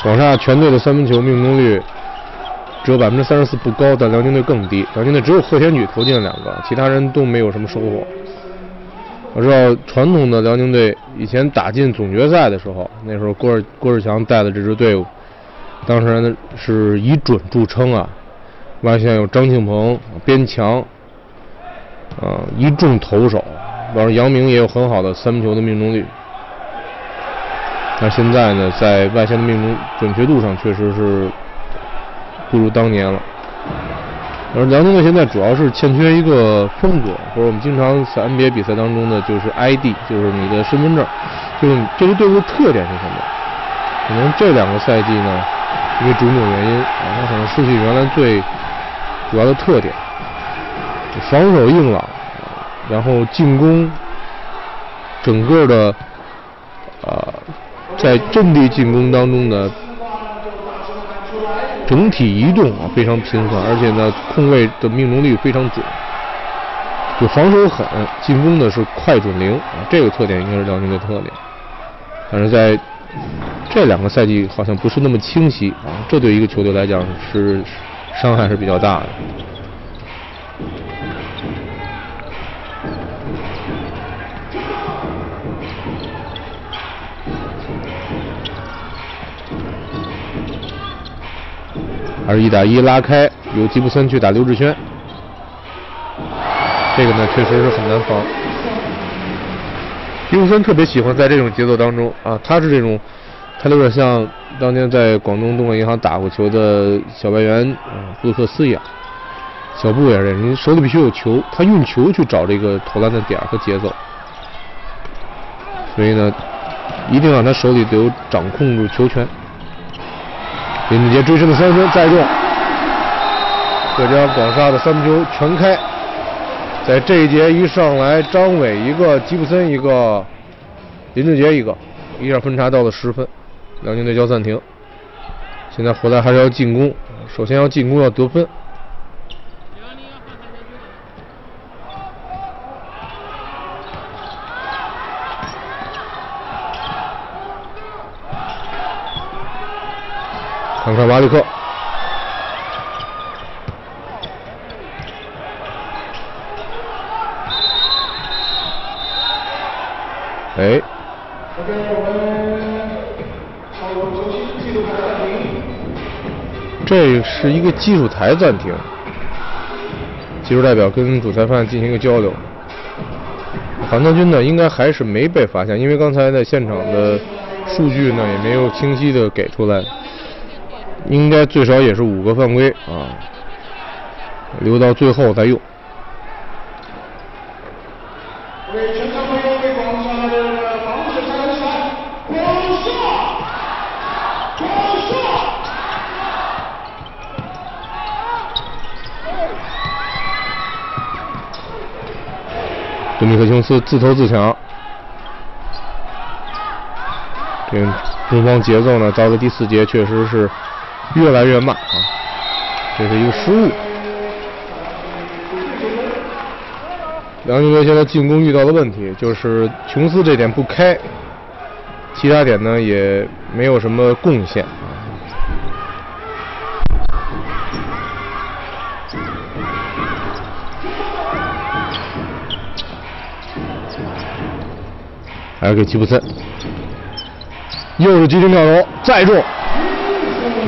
广厦全队的三分球命中率只有百分之三十四，不高，但辽宁队更低。辽宁队只有贺天举投进了两个，其他人都没有什么收获。我知道传统的辽宁队以前打进总决赛的时候，那时候郭尔郭志强带的这支队伍，当时呢是以准著称啊，外线有张庆鹏、边强，啊一众投手，包括杨明也有很好的三分球的命中率。但现在呢，在外线的命中准确度上确实是不如当年了。而辽宁队现在主要是欠缺一个风格，或者我们经常在 NBA 比赛当中呢，就是 ID，就是你的身份证，就是这支队伍的特点是什么？可能这两个赛季呢，因为种种原因啊，他可能失去原来最主要的特点，防守硬朗，然后进攻整个的啊，在阵地进攻当中呢。整体移动啊非常频繁，而且呢控卫的命中率非常准，就防守狠，进攻呢是快准灵啊，这个特点应该是辽宁的特点。但是在这两个赛季好像不是那么清晰啊，这对一个球队来讲是伤害是比较大的。还是一打一拉开，由吉布森去打刘志轩，这个呢确实是很难防。吉布森特别喜欢在这种节奏当中啊，他是这种，他有点像当年在广东东莞银行打过球的小外援啊布鲁克斯一样，小布也是，你手里必须有球，他运球去找这个投篮的点和节奏，所以呢，一定让他手里得有掌控住球权。林志杰追身的三分再中，浙江广厦的三分球全开。在这一节一上来，张伟一个，吉布森一个，林志杰一个，一下分差到了十分。辽宁队叫暂停。现在回来还是要进攻，首先要进攻要得分。看看瓦里克，哎，这是一个技术台暂停，技术代表跟主裁判进行一个交流。韩德君呢，应该还是没被罚下，因为刚才在现场的数据呢也没有清晰的给出来。应该最少也是五个犯规啊，留到最后再用。多米克琼斯自投自抢，这攻方节奏呢，到了第四节确实是。越来越慢啊，这是一个失误。辽宁队现在进攻遇到的问题就是琼斯这点不开，其他点呢也没有什么贡献。还是给吉布森，又是急停跳投，再中。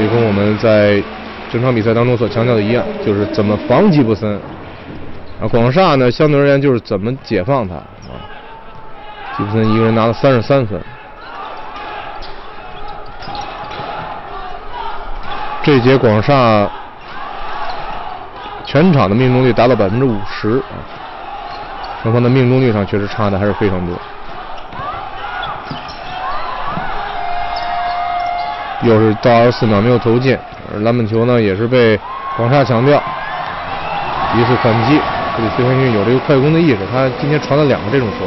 这跟我们在整场比赛当中所强调的一样，就是怎么防吉布森。啊，广厦呢，相对而言就是怎么解放他。啊，吉布森一个人拿了三十三分。这节广厦全场的命中率达到百分之五十啊，双方的命中率上确实差的还是非常多。又是到二十四秒没有投进，而篮板球呢也是被广厦抢掉。一次反击，这个崔天勋有这个快攻的意识，他今天传了两个这种球，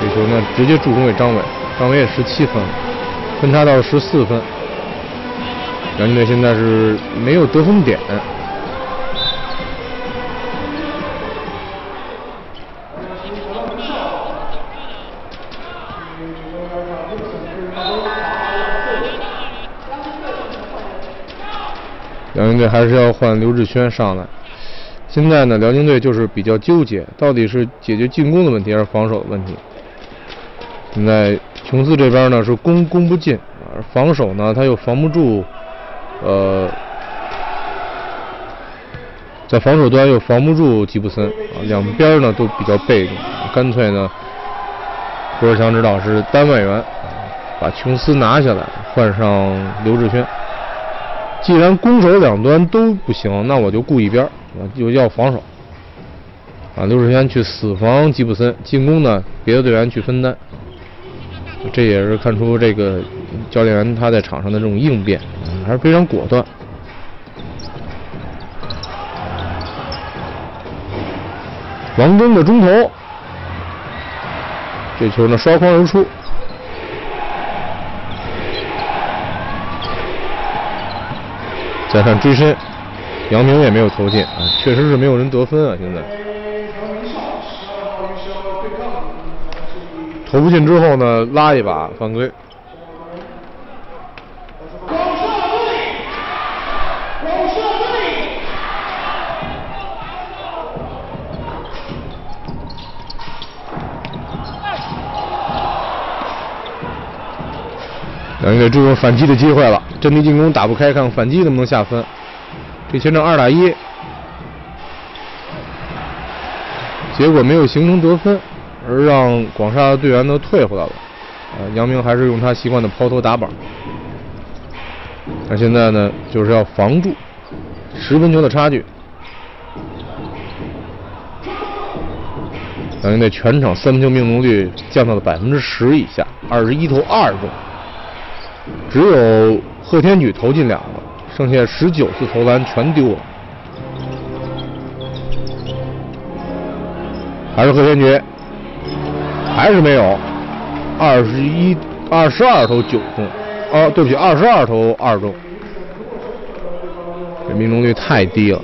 这球呢直接助攻给张伟，张伟也十七分，分差到了十四分。辽宁队现在是没有得分点。辽宁队还是要换刘志轩上来。现在呢，辽宁队就是比较纠结，到底是解决进攻的问题还是防守的问题。现在琼斯这边呢是攻攻不进，而防守呢他又防不住，呃，在防守端又防不住吉布森啊，两边呢都比较被动，干脆呢，郭士强指导是单外援，把琼斯拿下来，换上刘志轩。既然攻守两端都不行，那我就顾一边，我就要防守。啊，刘世轩去死防吉布森，进攻呢，别的队员去分担。这也是看出这个教练员他在场上的这种应变，还是非常果断。王铮的中投，这球呢刷筐而出。再看追身，杨明也没有投进啊，确实是没有人得分啊。现在投不进之后呢，拉一把犯规。辽宁队注重反击的机会了，阵地进攻打不开，看反击能不能下分。这前场二打一，结果没有形成得分，而让广厦队员呢退回来了。呃，杨明还是用他习惯的抛投打板。那现在呢，就是要防住十分球的差距。辽宁队全场三分球命中率降到了百分之十以下，二十一投二中。只有贺天举投进两个，剩下十九次投篮全丢了。还是贺天举，还是没有，二十一、二十二投九中，哦，对不起，二十二投二中，这命中率太低了。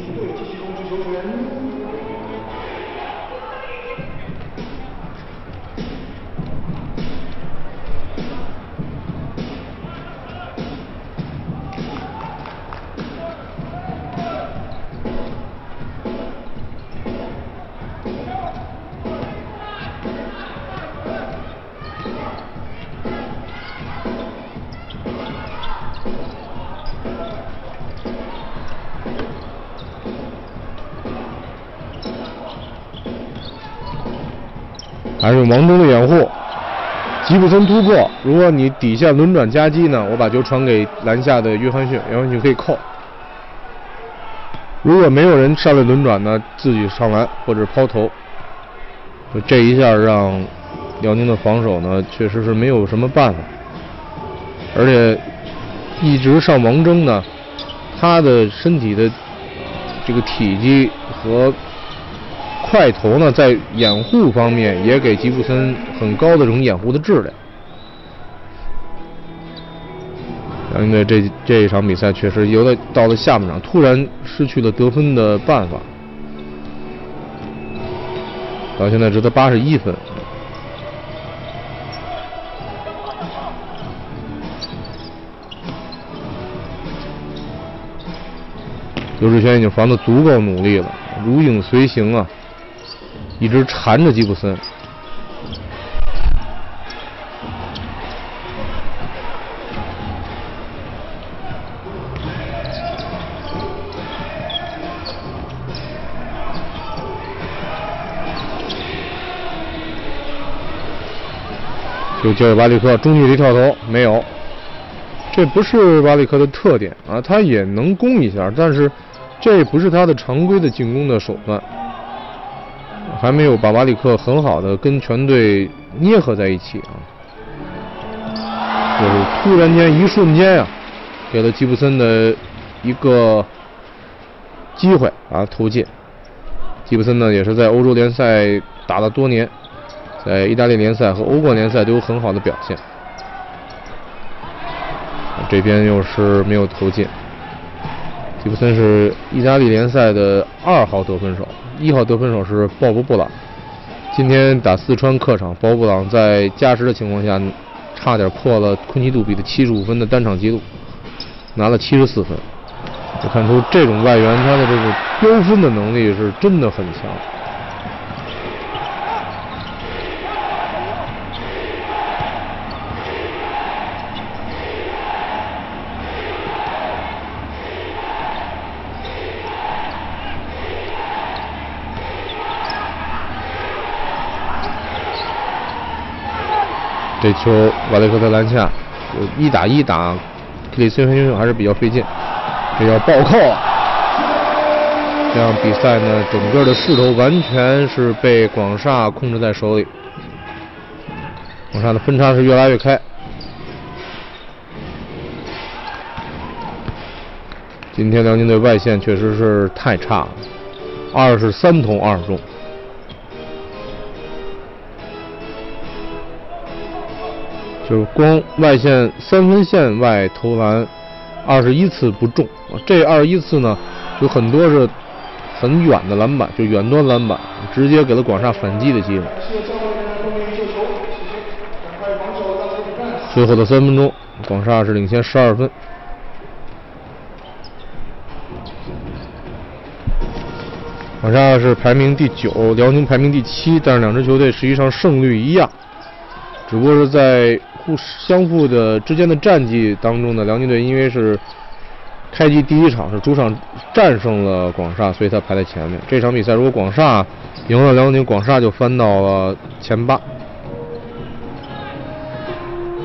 还是王铮的掩护，吉布森突破。如果你底线轮转夹击呢，我把球传给篮下的约翰逊，约翰逊可以扣。如果没有人上来轮转呢，自己上篮或者抛投。这一下让辽宁的防守呢，确实是没有什么办法。而且一直上王铮呢，他的身体的这个体积和。快投呢，在掩护方面也给吉布森很高的这种掩护的质量。辽宁队这这一场比赛确实有的到了下半场，突然失去了得分的办法。到现在只得八十一分。刘志轩已经防的足够努力了，如影随形啊。一直缠着吉布森，就交给巴里克中距离跳投没有，这不是巴里克的特点啊，他也能攻一下，但是这不是他的常规的进攻的手段。还没有把瓦里克很好的跟全队捏合在一起啊，就是突然间一瞬间呀，给了吉布森的一个机会啊投进，吉布森呢也是在欧洲联赛打了多年，在意大利联赛和欧冠联赛都有很好的表现。这边又是没有投进。吉布森是意大利联赛的二号得分手，一号得分手是鲍勃·布朗。今天打四川客场，鲍勃·布朗在加时的情况下，差点破了昆奇杜比的七十五分的单场纪录，拿了七十四分。就看出这种外援他的这个飙分的能力是真的很强。这球瓦雷克特篮下，一打一打克里斯汀还是比较费劲。这要暴扣，这样比赛呢，整个的势头完全是被广厦控制在手里。广厦的分差是越拉越开。今天辽宁队外线确实是太差了，二十三投二中。就是光外线三分线外投篮二十一次不中，这二十一次呢有很多是很远的篮板，就远端篮板，直接给了广厦反击的机会。最后的三分钟，广厦是领先十二分。广厦是排名第九，辽宁排名第七，但是两支球队实际上胜率一样，只不过是在。互相互的之间的战绩当中呢，辽宁队因为是开机第一场是主场战胜了广厦，所以他排在前面。这场比赛如果广厦赢了辽宁，广厦就翻到了前八，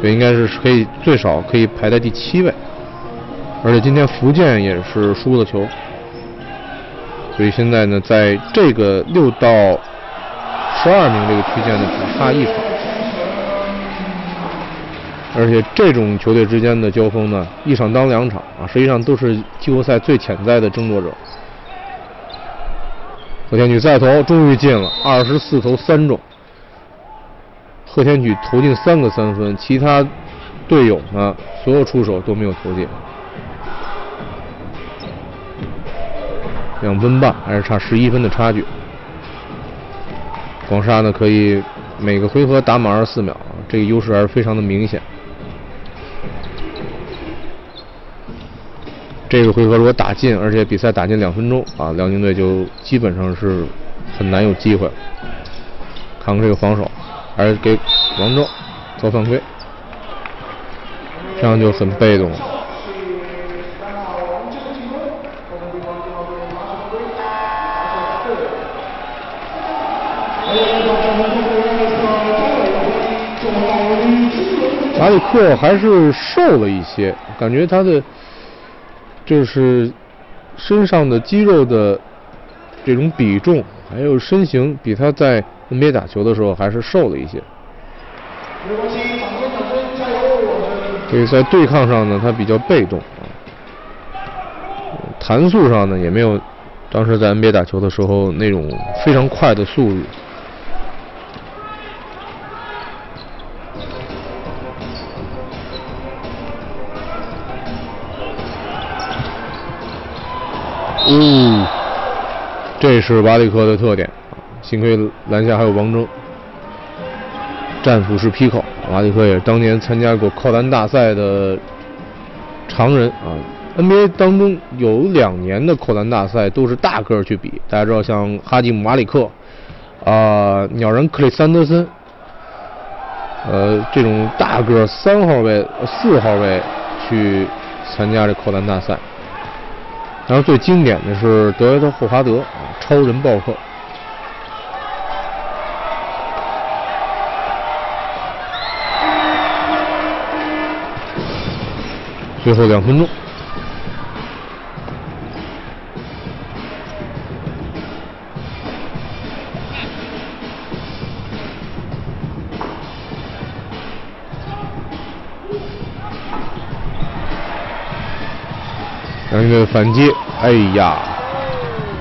这应该是可以最少可以排在第七位。而且今天福建也是输了球，所以现在呢，在这个六到十二名这个区间呢，只差一场。而且这种球队之间的交锋呢，一场当两场啊，实际上都是季后赛最潜在的争夺者。贺天举再投，终于进了，二十四投三中。贺天举投进三个三分，其他队友呢，所有出手都没有投进。两分半，还是差十一分的差距。广厦呢，可以每个回合打满二十四秒，这个优势还是非常的明显。这个回合如果打进，而且比赛打进两分钟啊，辽宁队就基本上是很难有机会。看看这个防守，还是给王铮造犯规，这样就很被动了。马里克还是瘦了一些，感觉他的。就是身上的肌肉的这种比重，还有身形，比他在 NBA 打球的时候还是瘦了一些。所以在对抗上呢，他比较被动啊。弹速上呢，也没有当时在 NBA 打球的时候那种非常快的速度。嗯，这是瓦里克的特点，幸亏篮下还有王铮，战斧式劈扣。瓦里克也是当年参加过扣篮大赛的常人啊。NBA 当中有两年的扣篮大赛都是大个儿去比，大家知道像哈吉姆·马里克啊、鸟人克里斯·安德森，呃，这种大个三号位、四号位去参加这扣篮大赛。然后最经典的是德雷德·霍华德，超人暴扣。最后两分钟，个反击，哎呀，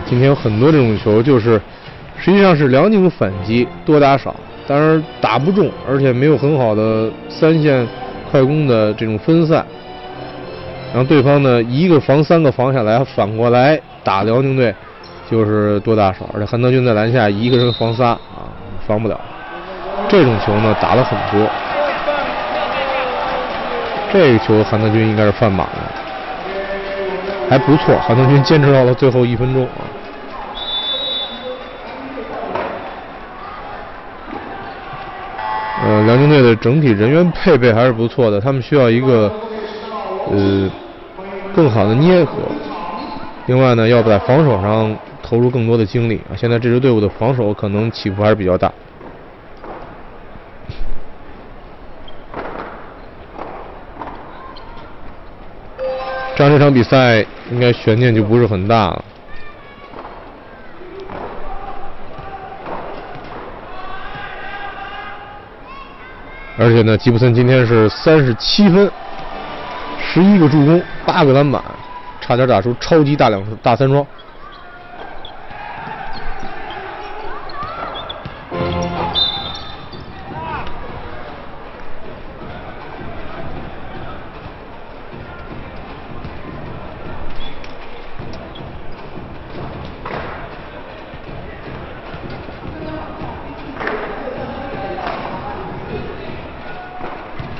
今天有很多这种球，就是实际上是辽宁反击多打少，当然打不中，而且没有很好的三线快攻的这种分散，然后对方呢一个防三个防下来，反过来打辽宁队就是多打少，而且韩德君在篮下一个人防仨啊，防不了。这种球呢打了很多，这个球韩德君应该是犯满了，还不错，韩德君坚持到了最后一分钟啊。呃，辽宁队的整体人员配备还是不错的，他们需要一个呃更好的捏合。另外呢，要在防守上投入更多的精力啊。现在这支队伍的防守可能起伏还是比较大。这样这场比赛应该悬念就不是很大了。而且呢，吉布森今天是三十七分，十一个助攻，八个篮板，差点打出超级大两大三双。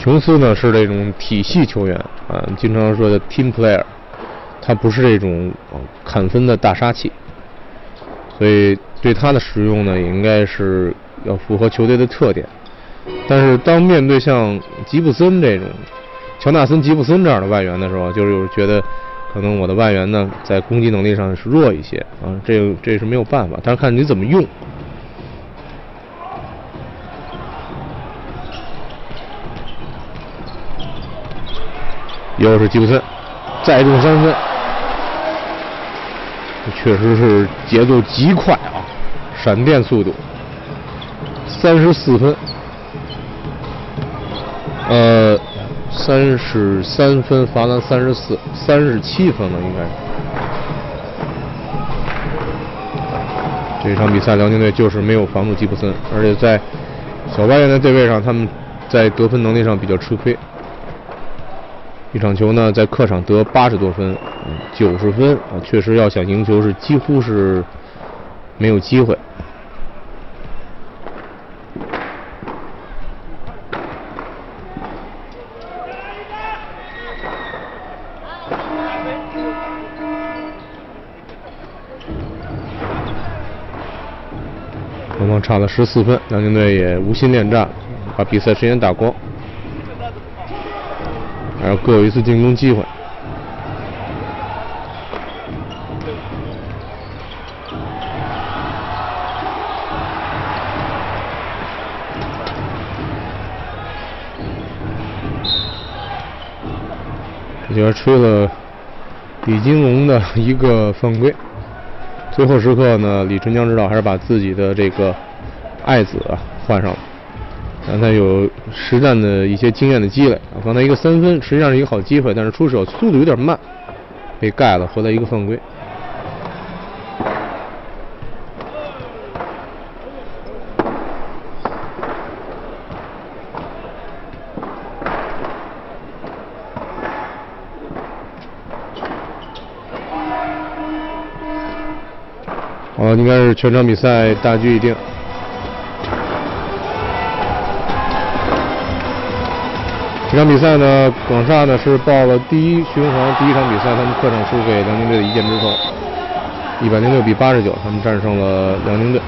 琼斯呢是这种体系球员啊，经常说的 team player，他不是这种砍分的大杀器，所以对他的使用呢，也应该是要符合球队的特点。但是当面对像吉布森这种乔纳森·吉布森这样的外援的时候，就是觉得可能我的外援呢在攻击能力上是弱一些啊，这这是没有办法，但是看你怎么用。又是吉布森，再中三分，确实是节奏极快啊，闪电速度，三十四分，呃，三十三分罚篮三十四，三十七分了应该是。这场比赛辽宁队就是没有防住吉布森，而且在小外援的对位上，他们在得分能力上比较吃亏。一场球呢，在客场得八十多分，九十分啊，确实要想赢球是几乎是没有机会。双方差了十四分，辽宁队也无心恋战，把比赛时间打光。还有各有一次进攻机会。这边吹了李金龙的一个犯规。最后时刻呢，李春江知道还是把自己的这个爱子换上了。让他有实战的一些经验的积累啊！刚才一个三分实际上是一个好机会，但是出手速度有点慢，被盖了，回来一个犯规。好，应该是全场比赛大局已定。这场比赛呢，广厦呢是报了第一循环第一场比赛，他们客场输给辽宁队的一箭之仇，一百零六比八十九，他们战胜了辽宁队。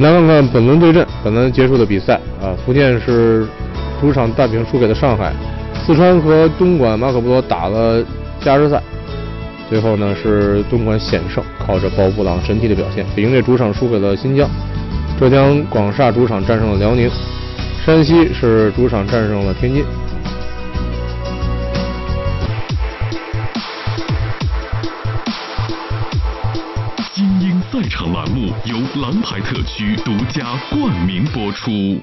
来看看本轮对阵，本轮结束的比赛啊，福建是主场大平输给了上海，四川和东莞马可波罗打了。加时赛，最后呢是东莞险胜，靠着包布朗神奇的表现，北京队主场输给了新疆，浙江广厦主场战胜了辽宁，山西是主场战胜了天津。
精英赛场栏目由蓝牌特区独家冠名播出。